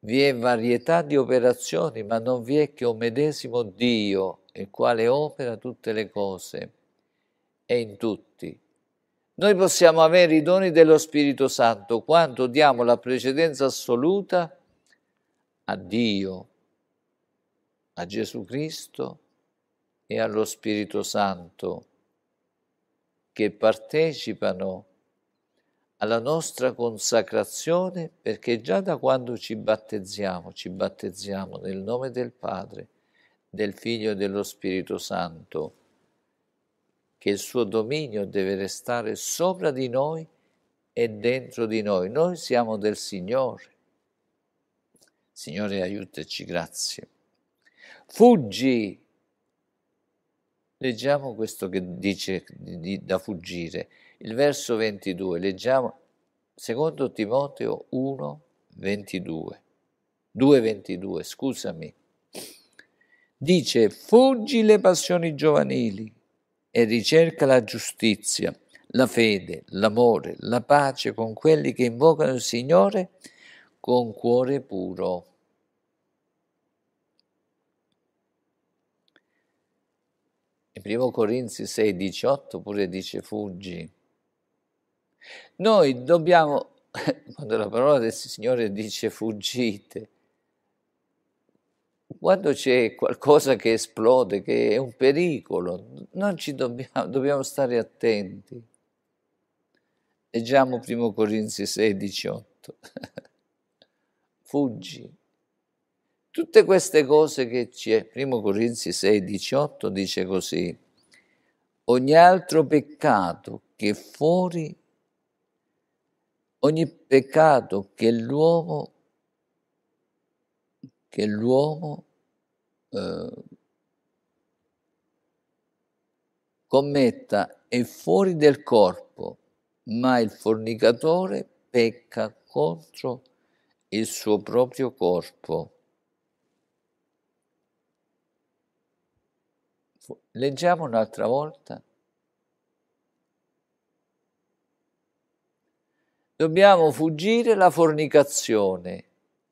vi è varietà di operazioni, ma non vi è che un medesimo Dio, il quale opera tutte le cose e in tutti. Noi possiamo avere i doni dello Spirito Santo quando diamo la precedenza assoluta a Dio, a Gesù Cristo e allo Spirito Santo che partecipano alla nostra consacrazione perché già da quando ci battezziamo, ci battezziamo nel nome del Padre, del Figlio e dello Spirito Santo che il suo dominio deve restare sopra di noi e dentro di noi. Noi siamo del Signore. Signore, aiutaci, grazie. Fuggi. Leggiamo questo che dice di, di, da fuggire. Il verso 22, leggiamo secondo Timoteo 1, 22. 2, 22, scusami. Dice, fuggi le passioni giovanili e ricerca la giustizia, la fede, l'amore, la pace con quelli che invocano il Signore con cuore puro. In 1 Corinzi 6, 18 pure dice fuggi. Noi dobbiamo, *laughs* quando la parola del Signore dice fuggite, quando c'è qualcosa che esplode, che è un pericolo, non ci dobbiamo, dobbiamo stare attenti. Leggiamo 1 Corinzi 6, 18. *laughs* Fuggi. Tutte queste cose che c'è, 1 Corinzi 6, 18 dice così, ogni altro peccato che fuori, ogni peccato che l'uomo, che l'uomo eh, commetta è fuori del corpo, ma il fornicatore pecca contro il suo proprio corpo. Leggiamo un'altra volta. Dobbiamo fuggire la fornicazione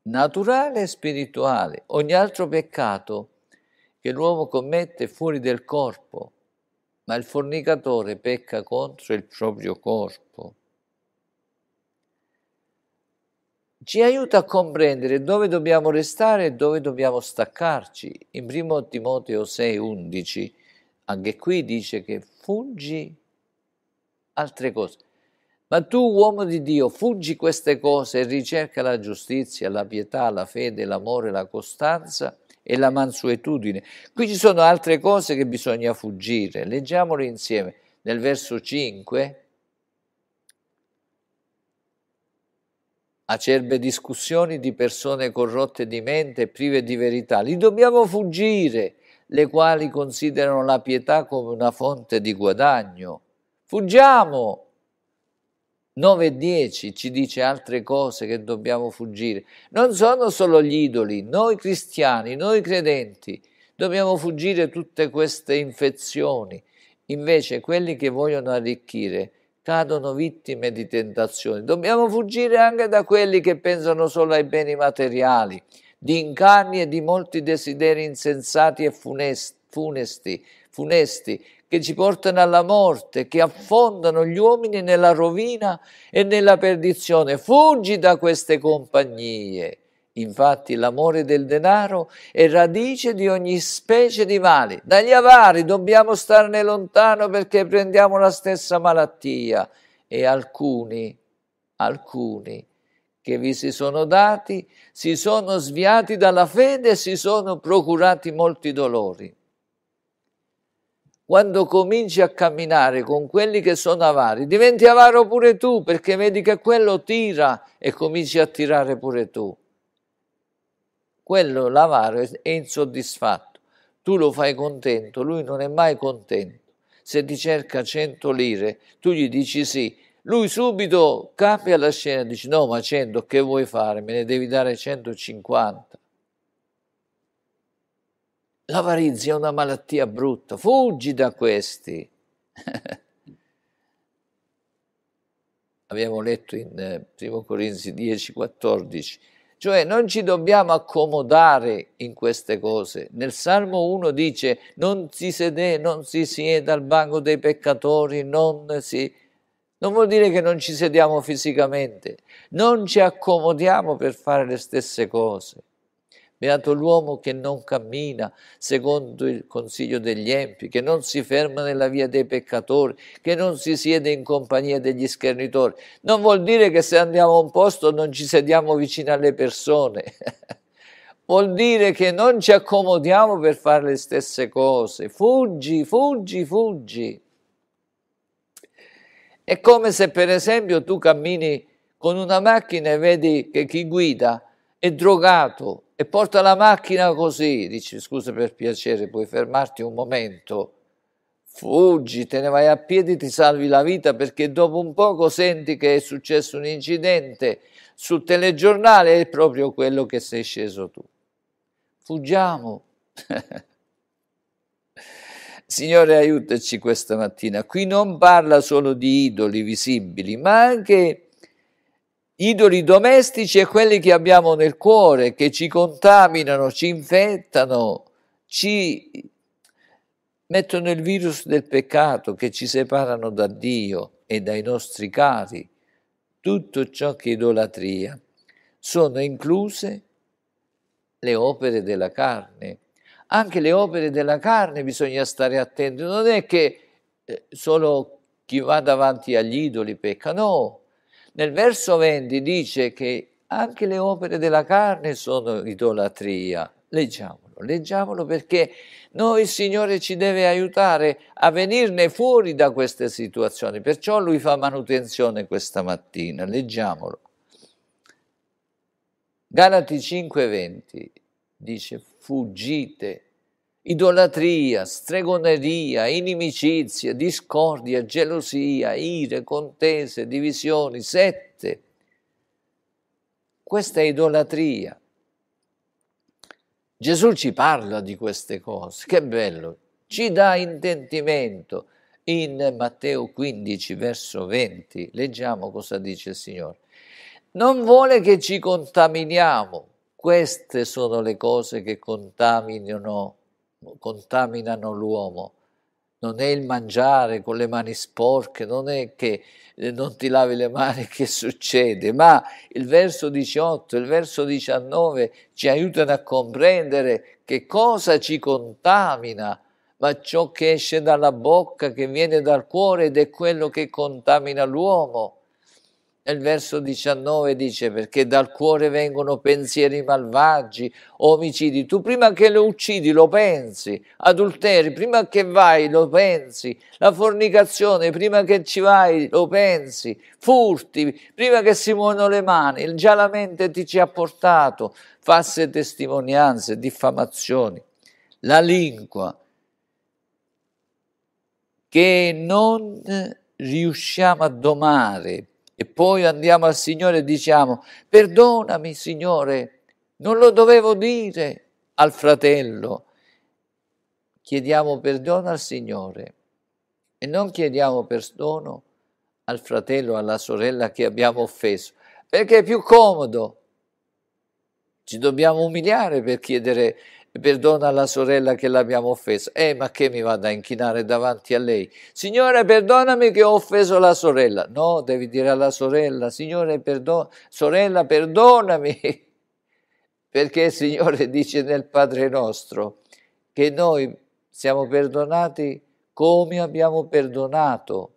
naturale e spirituale, ogni altro peccato che l'uomo commette fuori del corpo, ma il fornicatore pecca contro il proprio corpo. Ci aiuta a comprendere dove dobbiamo restare e dove dobbiamo staccarci. In 1 Timoteo 6,11, anche qui dice che fuggi altre cose. Ma tu, uomo di Dio, fuggi queste cose e ricerca la giustizia, la pietà, la fede, l'amore, la costanza e la mansuetudine. Qui ci sono altre cose che bisogna fuggire. Leggiamole insieme. Nel verso 5, acerbe discussioni di persone corrotte di mente e prive di verità. Li dobbiamo fuggire, le quali considerano la pietà come una fonte di guadagno. Fuggiamo! 9 e 10 ci dice altre cose che dobbiamo fuggire. Non sono solo gli idoli, noi cristiani, noi credenti, dobbiamo fuggire tutte queste infezioni. Invece quelli che vogliono arricchire cadono vittime di tentazioni. Dobbiamo fuggire anche da quelli che pensano solo ai beni materiali, di inganni e di molti desideri insensati e funesti, funesti che ci portano alla morte, che affondano gli uomini nella rovina e nella perdizione. Fuggi da queste compagnie. Infatti l'amore del denaro è radice di ogni specie di mali. Dagli avari dobbiamo starne lontano perché prendiamo la stessa malattia e alcuni, alcuni che vi si sono dati, si sono sviati dalla fede e si sono procurati molti dolori quando cominci a camminare con quelli che sono avari, diventi avaro pure tu perché vedi che quello tira e cominci a tirare pure tu. Quello, l'avaro, è insoddisfatto. Tu lo fai contento, lui non è mai contento. Se ti cerca 100 lire, tu gli dici sì, lui subito cambia la scena e dice no ma 100 che vuoi fare? Me ne devi dare 150. L'avarizia è una malattia brutta, fuggi da questi. Abbiamo letto in 1 eh, Corinzi 10, 14. Cioè non ci dobbiamo accomodare in queste cose. Nel Salmo 1 dice non si sede, non si sieda al banco dei peccatori, non si... Non vuol dire che non ci sediamo fisicamente, non ci accomodiamo per fare le stesse cose. Beato l'uomo che non cammina secondo il consiglio degli empi, che non si ferma nella via dei peccatori, che non si siede in compagnia degli schernitori. Non vuol dire che se andiamo a un posto non ci sediamo vicino alle persone. *laughs* vuol dire che non ci accomodiamo per fare le stesse cose. Fuggi, fuggi, fuggi. È come se per esempio tu cammini con una macchina e vedi che chi guida è drogato e porta la macchina così, dici scusa per piacere, puoi fermarti un momento, fuggi, te ne vai a piedi, ti salvi la vita perché dopo un poco senti che è successo un incidente sul telegiornale, è proprio quello che sei sceso tu. Fuggiamo. *laughs* Signore aiutaci questa mattina. Qui non parla solo di idoli visibili, ma anche idoli domestici e quelli che abbiamo nel cuore, che ci contaminano, ci infettano, ci mettono il virus del peccato, che ci separano da Dio e dai nostri cari. Tutto ciò che è idolatria. Sono incluse le opere della carne. Anche le opere della carne bisogna stare attenti. Non è che eh, solo chi va davanti agli idoli pecca, no nel verso 20 dice che anche le opere della carne sono idolatria. Leggiamolo, leggiamolo perché noi il Signore ci deve aiutare a venirne fuori da queste situazioni. Perciò Lui fa manutenzione questa mattina. Leggiamolo. Galati 5:20 dice fuggite idolatria, stregoneria, inimicizia, discordia, gelosia, ire, contese, divisioni, sette. Questa è idolatria. Gesù ci parla di queste cose, che bello, ci dà intendimento. In Matteo 15, verso 20, leggiamo cosa dice il Signore. Non vuole che ci contaminiamo. Queste sono le cose che contaminano, contaminano l'uomo. Non è il mangiare con le mani sporche, non è che eh, non ti lavi le mani *laughs* che succede, ma il verso 18 il verso 19 ci aiutano a comprendere che cosa ci contamina ma ciò che esce dalla bocca, che viene dal cuore ed è quello che contamina l'uomo. Nel verso 19 dice perché dal cuore vengono pensieri malvagi, omicidi. Tu prima che lo uccidi lo pensi, adulteri, prima che vai lo pensi, la fornicazione, prima che ci vai lo pensi, furti, prima che si muovono le mani, già la mente ti ci ha portato, false testimonianze, diffamazioni. La lingua, che non riusciamo a domare e poi andiamo al Signore e diciamo perdonami Signore, non lo dovevo dire al fratello. Chiediamo perdono al Signore e non chiediamo perdono al fratello o alla sorella che abbiamo offeso, perché è più comodo. Ci dobbiamo umiliare per chiedere perdona alla sorella che l'abbiamo offesa. Eh, ma che mi vado a inchinare davanti a lei? Signore, perdonami che ho offeso la sorella. No, devi dire alla sorella, Signore, perdo- sorella, perdonami. *laughs* Perché il Signore dice nel Padre nostro che noi siamo perdonati come abbiamo perdonato.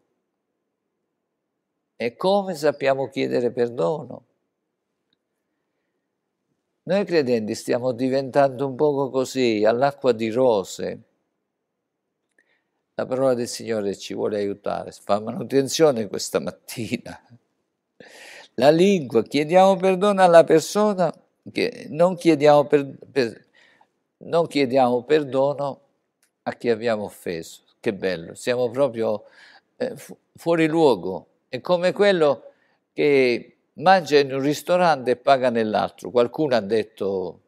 E come sappiamo chiedere perdono? Noi credenti stiamo diventando un poco così, all'acqua di rose. La parola del Signore ci vuole aiutare, fa manutenzione questa mattina. La lingua, chiediamo perdono alla persona, che non chiediamo, per, per, non chiediamo perdono a chi abbiamo offeso. Che bello, siamo proprio eh, fuori luogo. È come quello che mangia in un ristorante e paga nell'altro. Qualcuno ha detto,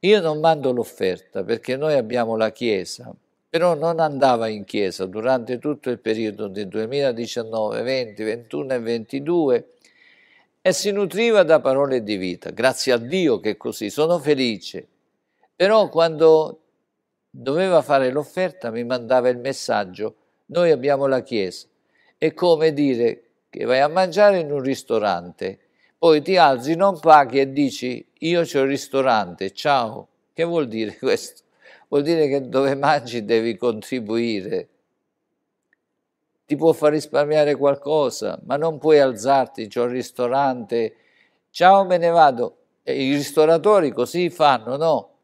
io non mando l'offerta perché noi abbiamo la Chiesa, però non andava in Chiesa durante tutto il periodo del 2019, 20, 21 e 22 e si nutriva da parole di vita. Grazie a Dio che è così, sono felice. Però quando doveva fare l'offerta mi mandava il messaggio, noi abbiamo la Chiesa. È come dire, che vai a mangiare in un ristorante, poi ti alzi, non paghi e dici io c'ho il ristorante, ciao. Che vuol dire *laughs* questo? Vuol dire che dove mangi devi contribuire. Ti può far risparmiare qualcosa, ma non puoi alzarti, c'ho il ristorante, ciao me ne vado. E I ristoratori così fanno, no?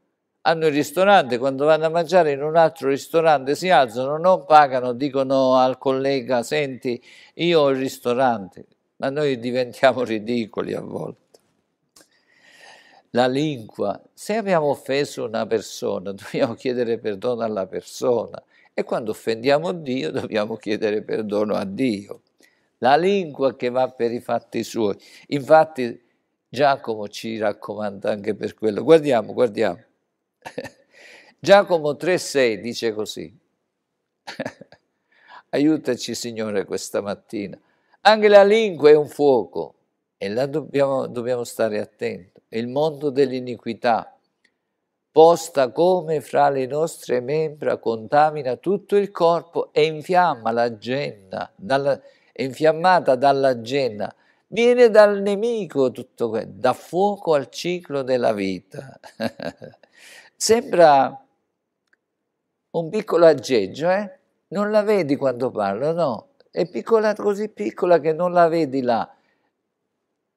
Hanno il ristorante, quando vanno a mangiare in un altro ristorante si alzano, non pagano, dicono al collega, senti, io ho il ristorante, ma noi diventiamo *laughs* ridicoli a volte. La lingua, se abbiamo offeso una persona, *laughs* dobbiamo chiedere perdono alla persona e quando offendiamo Dio dobbiamo chiedere perdono a Dio. La lingua che va per i fatti suoi. Infatti Giacomo ci raccomanda anche per quello. Guardiamo, guardiamo. *laughs* Giacomo 3,6 dice così. *laughs* Aiutaci Signore questa mattina. Anche la lingua è un fuoco e là dobbiamo, dobbiamo stare attenti. Il mondo dell'iniquità, posta come fra le nostre membra, contamina tutto il corpo e infiamma la genna, dalla, è infiammata dalla genna. Viene dal nemico tutto questo, dà fuoco al ciclo della vita. *laughs* Sembra un piccolo aggeggio, eh? Non la vedi quando parlo, no? È piccola, così piccola che non la vedi là.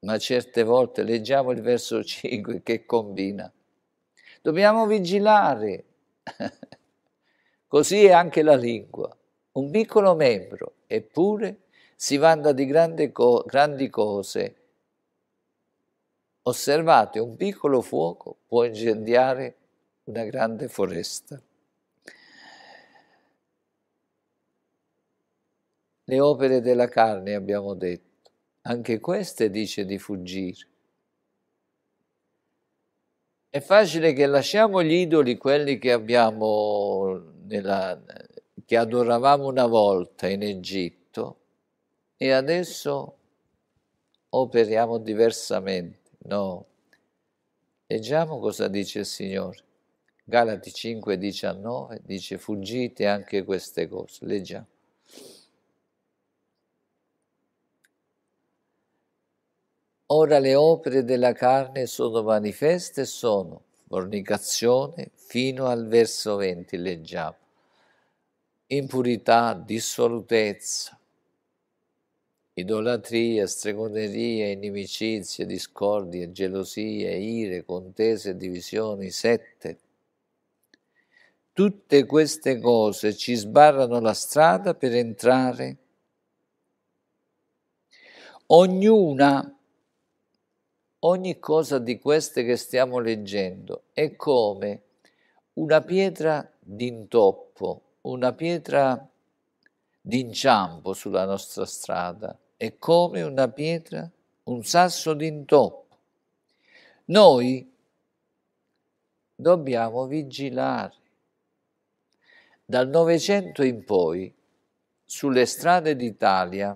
Ma certe volte leggiamo il verso 5 che combina. Dobbiamo vigilare. *laughs* Così è anche la lingua, un piccolo membro, eppure si vanta di co grandi cose. Osservate, un piccolo fuoco può incendiare una grande foresta. Le opere della carne abbiamo detto, anche queste dice di fuggire. È facile che lasciamo gli idoli, quelli che abbiamo nella, che adoravamo una volta in Egitto, e adesso operiamo diversamente. No, leggiamo cosa dice il Signore. Galati 5, 19 dice fuggite anche queste cose. Leggiamo. Ora le opere della carne sono manifeste sono fornicazione fino al verso 20, leggiamo. Impurità, dissolutezza, idolatria, stregoneria, inimicizia, discordia, gelosia, ire, contese, divisioni, sette. Tutte queste cose ci sbarrano la strada per entrare. Ognuna, ogni cosa di queste che stiamo leggendo è come una pietra d'intoppo, una pietra d'inciampo sulla nostra strada è come una pietra, un sasso d'intoppo. Noi dobbiamo vigilare. Dal Novecento in poi, sulle strade d'Italia,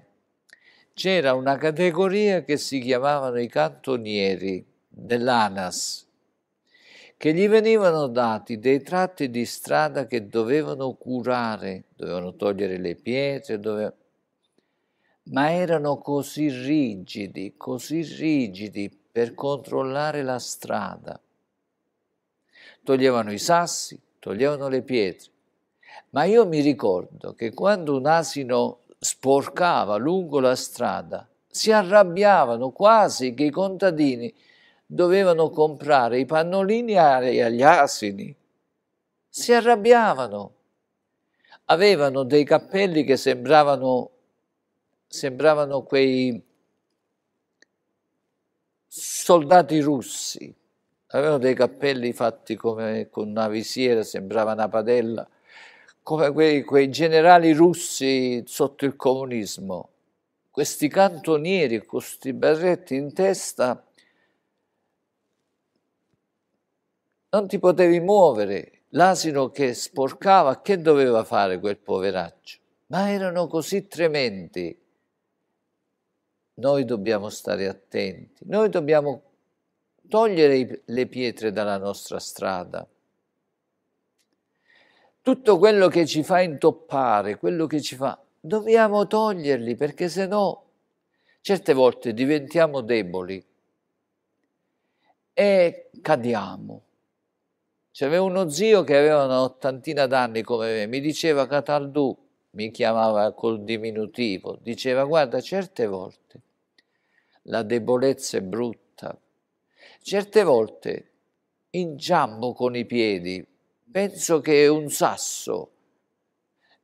c'era una categoria che si chiamavano i cantonieri dell'ANAS, che gli venivano dati dei tratti di strada che dovevano curare, dovevano togliere le pietre, dovevano ma erano così rigidi, così rigidi per controllare la strada. Toglievano i sassi, toglievano le pietre. Ma io mi ricordo che quando un asino sporcava lungo la strada, si arrabbiavano quasi che i contadini dovevano comprare i pannolini agli asini. Si arrabbiavano. Avevano dei cappelli che sembravano sembravano quei soldati russi, avevano dei cappelli fatti come con una visiera, sembrava una padella, come quei, quei generali russi sotto il comunismo. Questi cantonieri con questi berretti in testa non ti potevi muovere. L'asino che sporcava, che doveva fare quel poveraccio? Ma erano così tremendi noi dobbiamo stare attenti, noi dobbiamo togliere le pietre dalla nostra strada. Tutto quello che ci fa intoppare, quello che ci fa, dobbiamo toglierli perché se no certe volte diventiamo deboli e cadiamo. C'aveva uno zio che aveva un'ottantina d'anni come me, mi diceva Cataldù, mi chiamava col diminutivo, diceva guarda certe volte la debolezza è brutta. Certe volte inciampo con i piedi, penso che è un sasso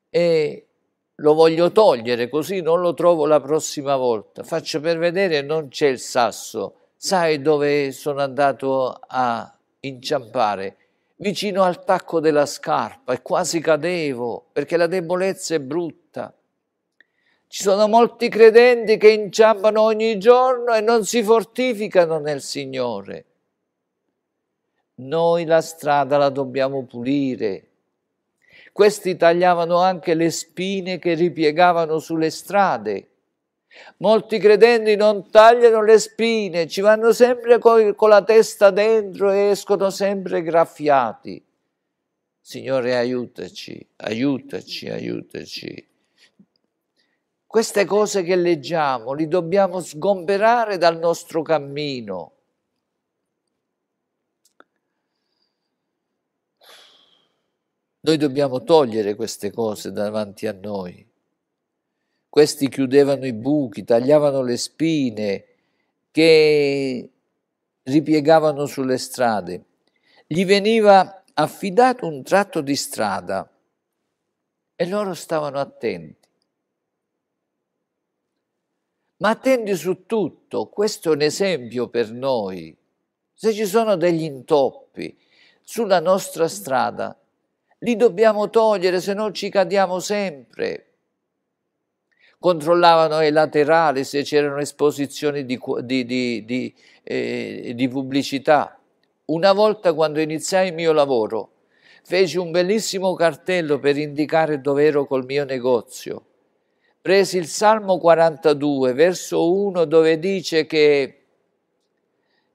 e lo voglio togliere così non lo trovo la prossima volta. Faccio per vedere non c'è il sasso. Sai dove sono andato a inciampare? Vicino al tacco della scarpa e quasi cadevo perché la debolezza è brutta. Ci sono molti credenti che inciampano ogni giorno e non si fortificano nel Signore. Noi la strada la dobbiamo pulire. Questi tagliavano anche le spine che ripiegavano sulle strade. Molti credenti non tagliano le spine, ci vanno sempre con, la testa dentro e escono sempre graffiati. Signore, aiutaci, aiutaci, aiutaci. Queste cose che leggiamo li dobbiamo sgomberare dal nostro cammino. Noi dobbiamo togliere queste cose davanti a noi. Questi chiudevano i buchi, tagliavano le spine che ripiegavano sulle strade. Gli veniva affidato un tratto di strada e loro stavano attenti. Ma attendi su tutto, questo è un esempio per noi. Se ci sono degli intoppi sulla nostra strada, li dobbiamo togliere, se no ci cadiamo sempre. controllavano i laterali se c'erano esposizioni di, di, di, eh, di pubblicità. Una volta quando iniziai il mio lavoro, feci un bellissimo cartello per indicare dove ero col mio negozio. Presi il Salmo 42, verso 1, dove dice che,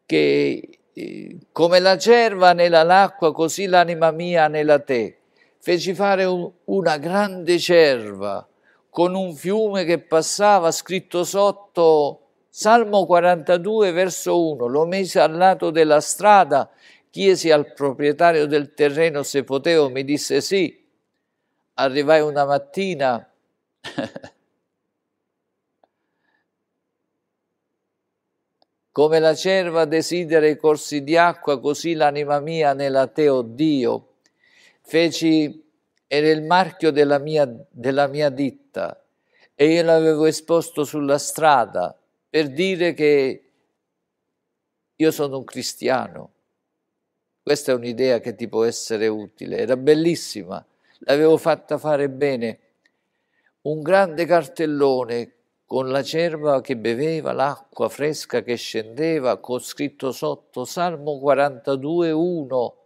che eh, come la cerva nella l'acqua, così l'anima mia nella te. Feci fare un, una grande cerva con un fiume che passava scritto sotto Salmo 42, verso 1. Lo misi al lato della strada, chiesi al proprietario del terreno se potevo, mi disse sì. Arrivai una mattina *laughs* Come la cerva desidera i corsi di acqua, così l'anima mia nella te, oh Dio. Feci, era il marchio della mia, della mia ditta e io l'avevo esposto sulla strada per dire che io sono un cristiano. Questa è un'idea che ti può essere utile. Era bellissima, l'avevo fatta fare bene. Un grande cartellone con la cerva che beveva l'acqua fresca che scendeva, con scritto sotto Salmo 42, 1,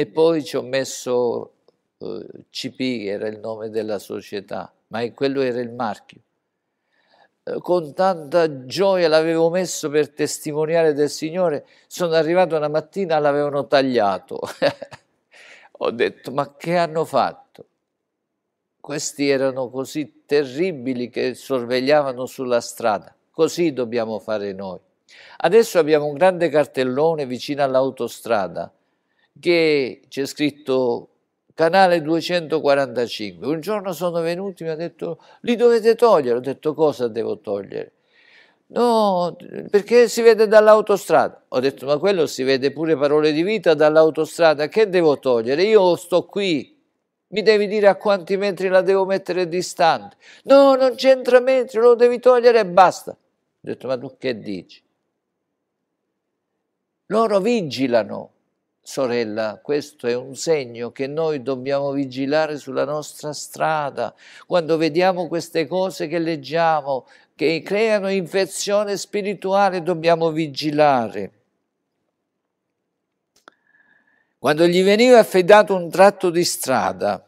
e poi ci ho messo eh, CP, era il nome della società, ma quello era il marchio. Eh, con tanta gioia l'avevo messo per testimoniare del Signore, sono arrivato una mattina l'avevano tagliato. *laughs* ho detto, ma che hanno fatto? Questi erano così terribili che sorvegliavano sulla strada. Così dobbiamo fare noi. Adesso abbiamo un grande cartellone vicino all'autostrada che c'è scritto canale 245. Un giorno sono venuti e mi hanno detto li dovete togliere. Ho detto cosa devo togliere? No, perché si vede dall'autostrada. Ho detto ma quello si vede pure parole di vita dall'autostrada. Che devo togliere? Io sto qui mi devi dire a quanti metri la devo mettere distante. No, non c'entra metri, lo devi togliere e basta. Ho detto, ma tu che dici? Loro vigilano, sorella, questo è un segno che noi dobbiamo vigilare sulla nostra strada. Quando vediamo queste cose che leggiamo, che creano infezione spirituale, dobbiamo vigilare. Quando gli veniva affidato un tratto di strada,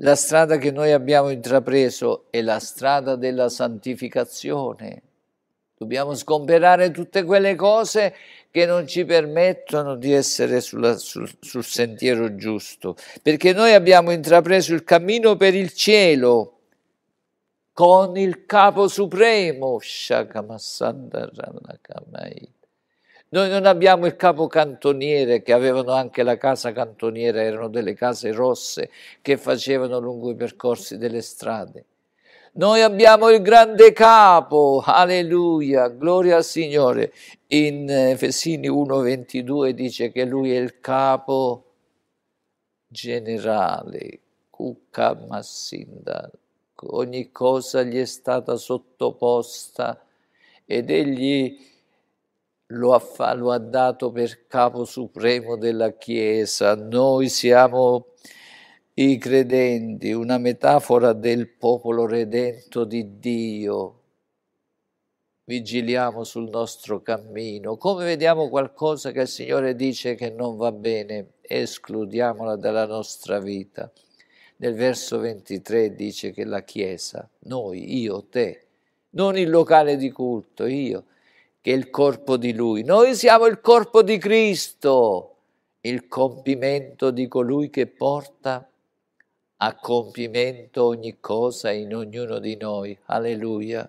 la strada che noi abbiamo intrapreso è la strada della santificazione. Dobbiamo sgomberare tutte quelle cose che non ci permettono di essere sulla, sul, sul sentiero giusto, perché noi abbiamo intrapreso il cammino per il cielo con il capo supremo. Noi non abbiamo il capo cantoniere che avevano anche la casa cantoniera, erano delle case rosse che facevano lungo i percorsi delle strade. Noi abbiamo il grande capo, alleluia, gloria al Signore. In Efesini 1:22 dice che lui è il capo generale, Kukamasinda. Ogni cosa gli è stata sottoposta ed egli lo ha, lo ha dato per capo supremo della Chiesa. Noi siamo i credenti, una metafora del popolo redento di Dio. Vigiliamo sul nostro cammino. Come vediamo qualcosa che il Signore dice che non va bene, escludiamola dalla nostra vita. Nel verso 23 dice che la Chiesa, noi, io, te, non il locale di culto, io, che è il corpo di Lui. Noi siamo il corpo di Cristo, il compimento di colui che porta a compimento ogni cosa in ognuno di noi. Alleluia.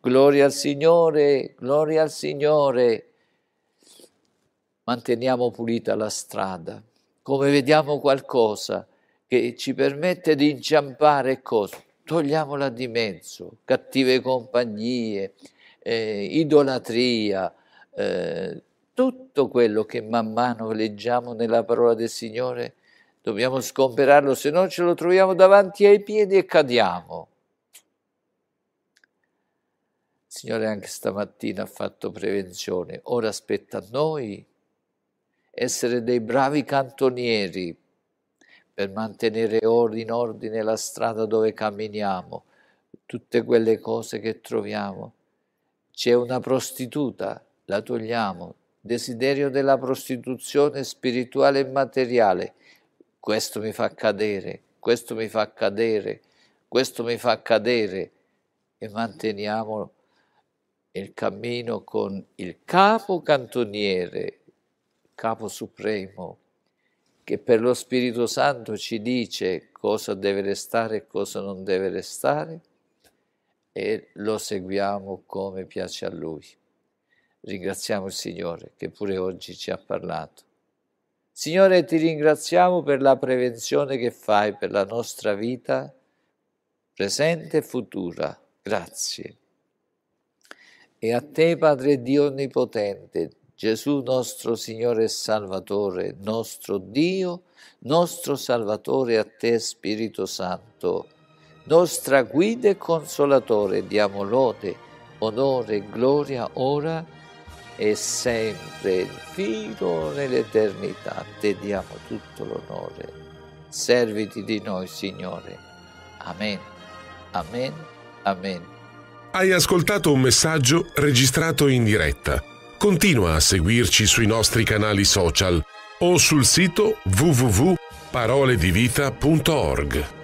Gloria al Signore, gloria al Signore. Manteniamo pulita la strada. Come vediamo qualcosa che ci permette di inciampare cosa? Togliamola di mezzo, cattive compagnie, eh, idolatria, eh, tutto quello che man mano leggiamo nella parola del Signore, dobbiamo scomperarlo, se no ce lo troviamo davanti ai piedi e cadiamo. Il Signore anche stamattina ha fatto prevenzione, ora spetta a noi essere dei bravi cantonieri, per mantenere in ordine la strada dove camminiamo, tutte quelle cose che troviamo. C'è una prostituta, la togliamo, desiderio della prostituzione spirituale e materiale, questo mi fa cadere, questo mi fa cadere, questo mi fa cadere e manteniamo il cammino con il capo cantoniere, capo supremo, che per lo Spirito Santo ci dice cosa deve restare e cosa non deve restare e lo seguiamo come piace a Lui. Ringraziamo il Signore che pure oggi ci ha parlato. Signore, ti ringraziamo per la prevenzione che fai per la nostra vita presente e futura. Grazie. E a te, Padre Dio Onnipotente, Gesù nostro Signore e Salvatore, nostro Dio, nostro Salvatore, a te Spirito Santo, nostra guida e consolatore, diamo lode, onore e gloria ora e sempre, fino nell'eternità. Te diamo tutto l'onore. Serviti di noi, Signore. Amen. Amen. Amen. Hai ascoltato un messaggio registrato in diretta Continua a seguirci sui nostri canali social o sul sito www.paroledivita.org.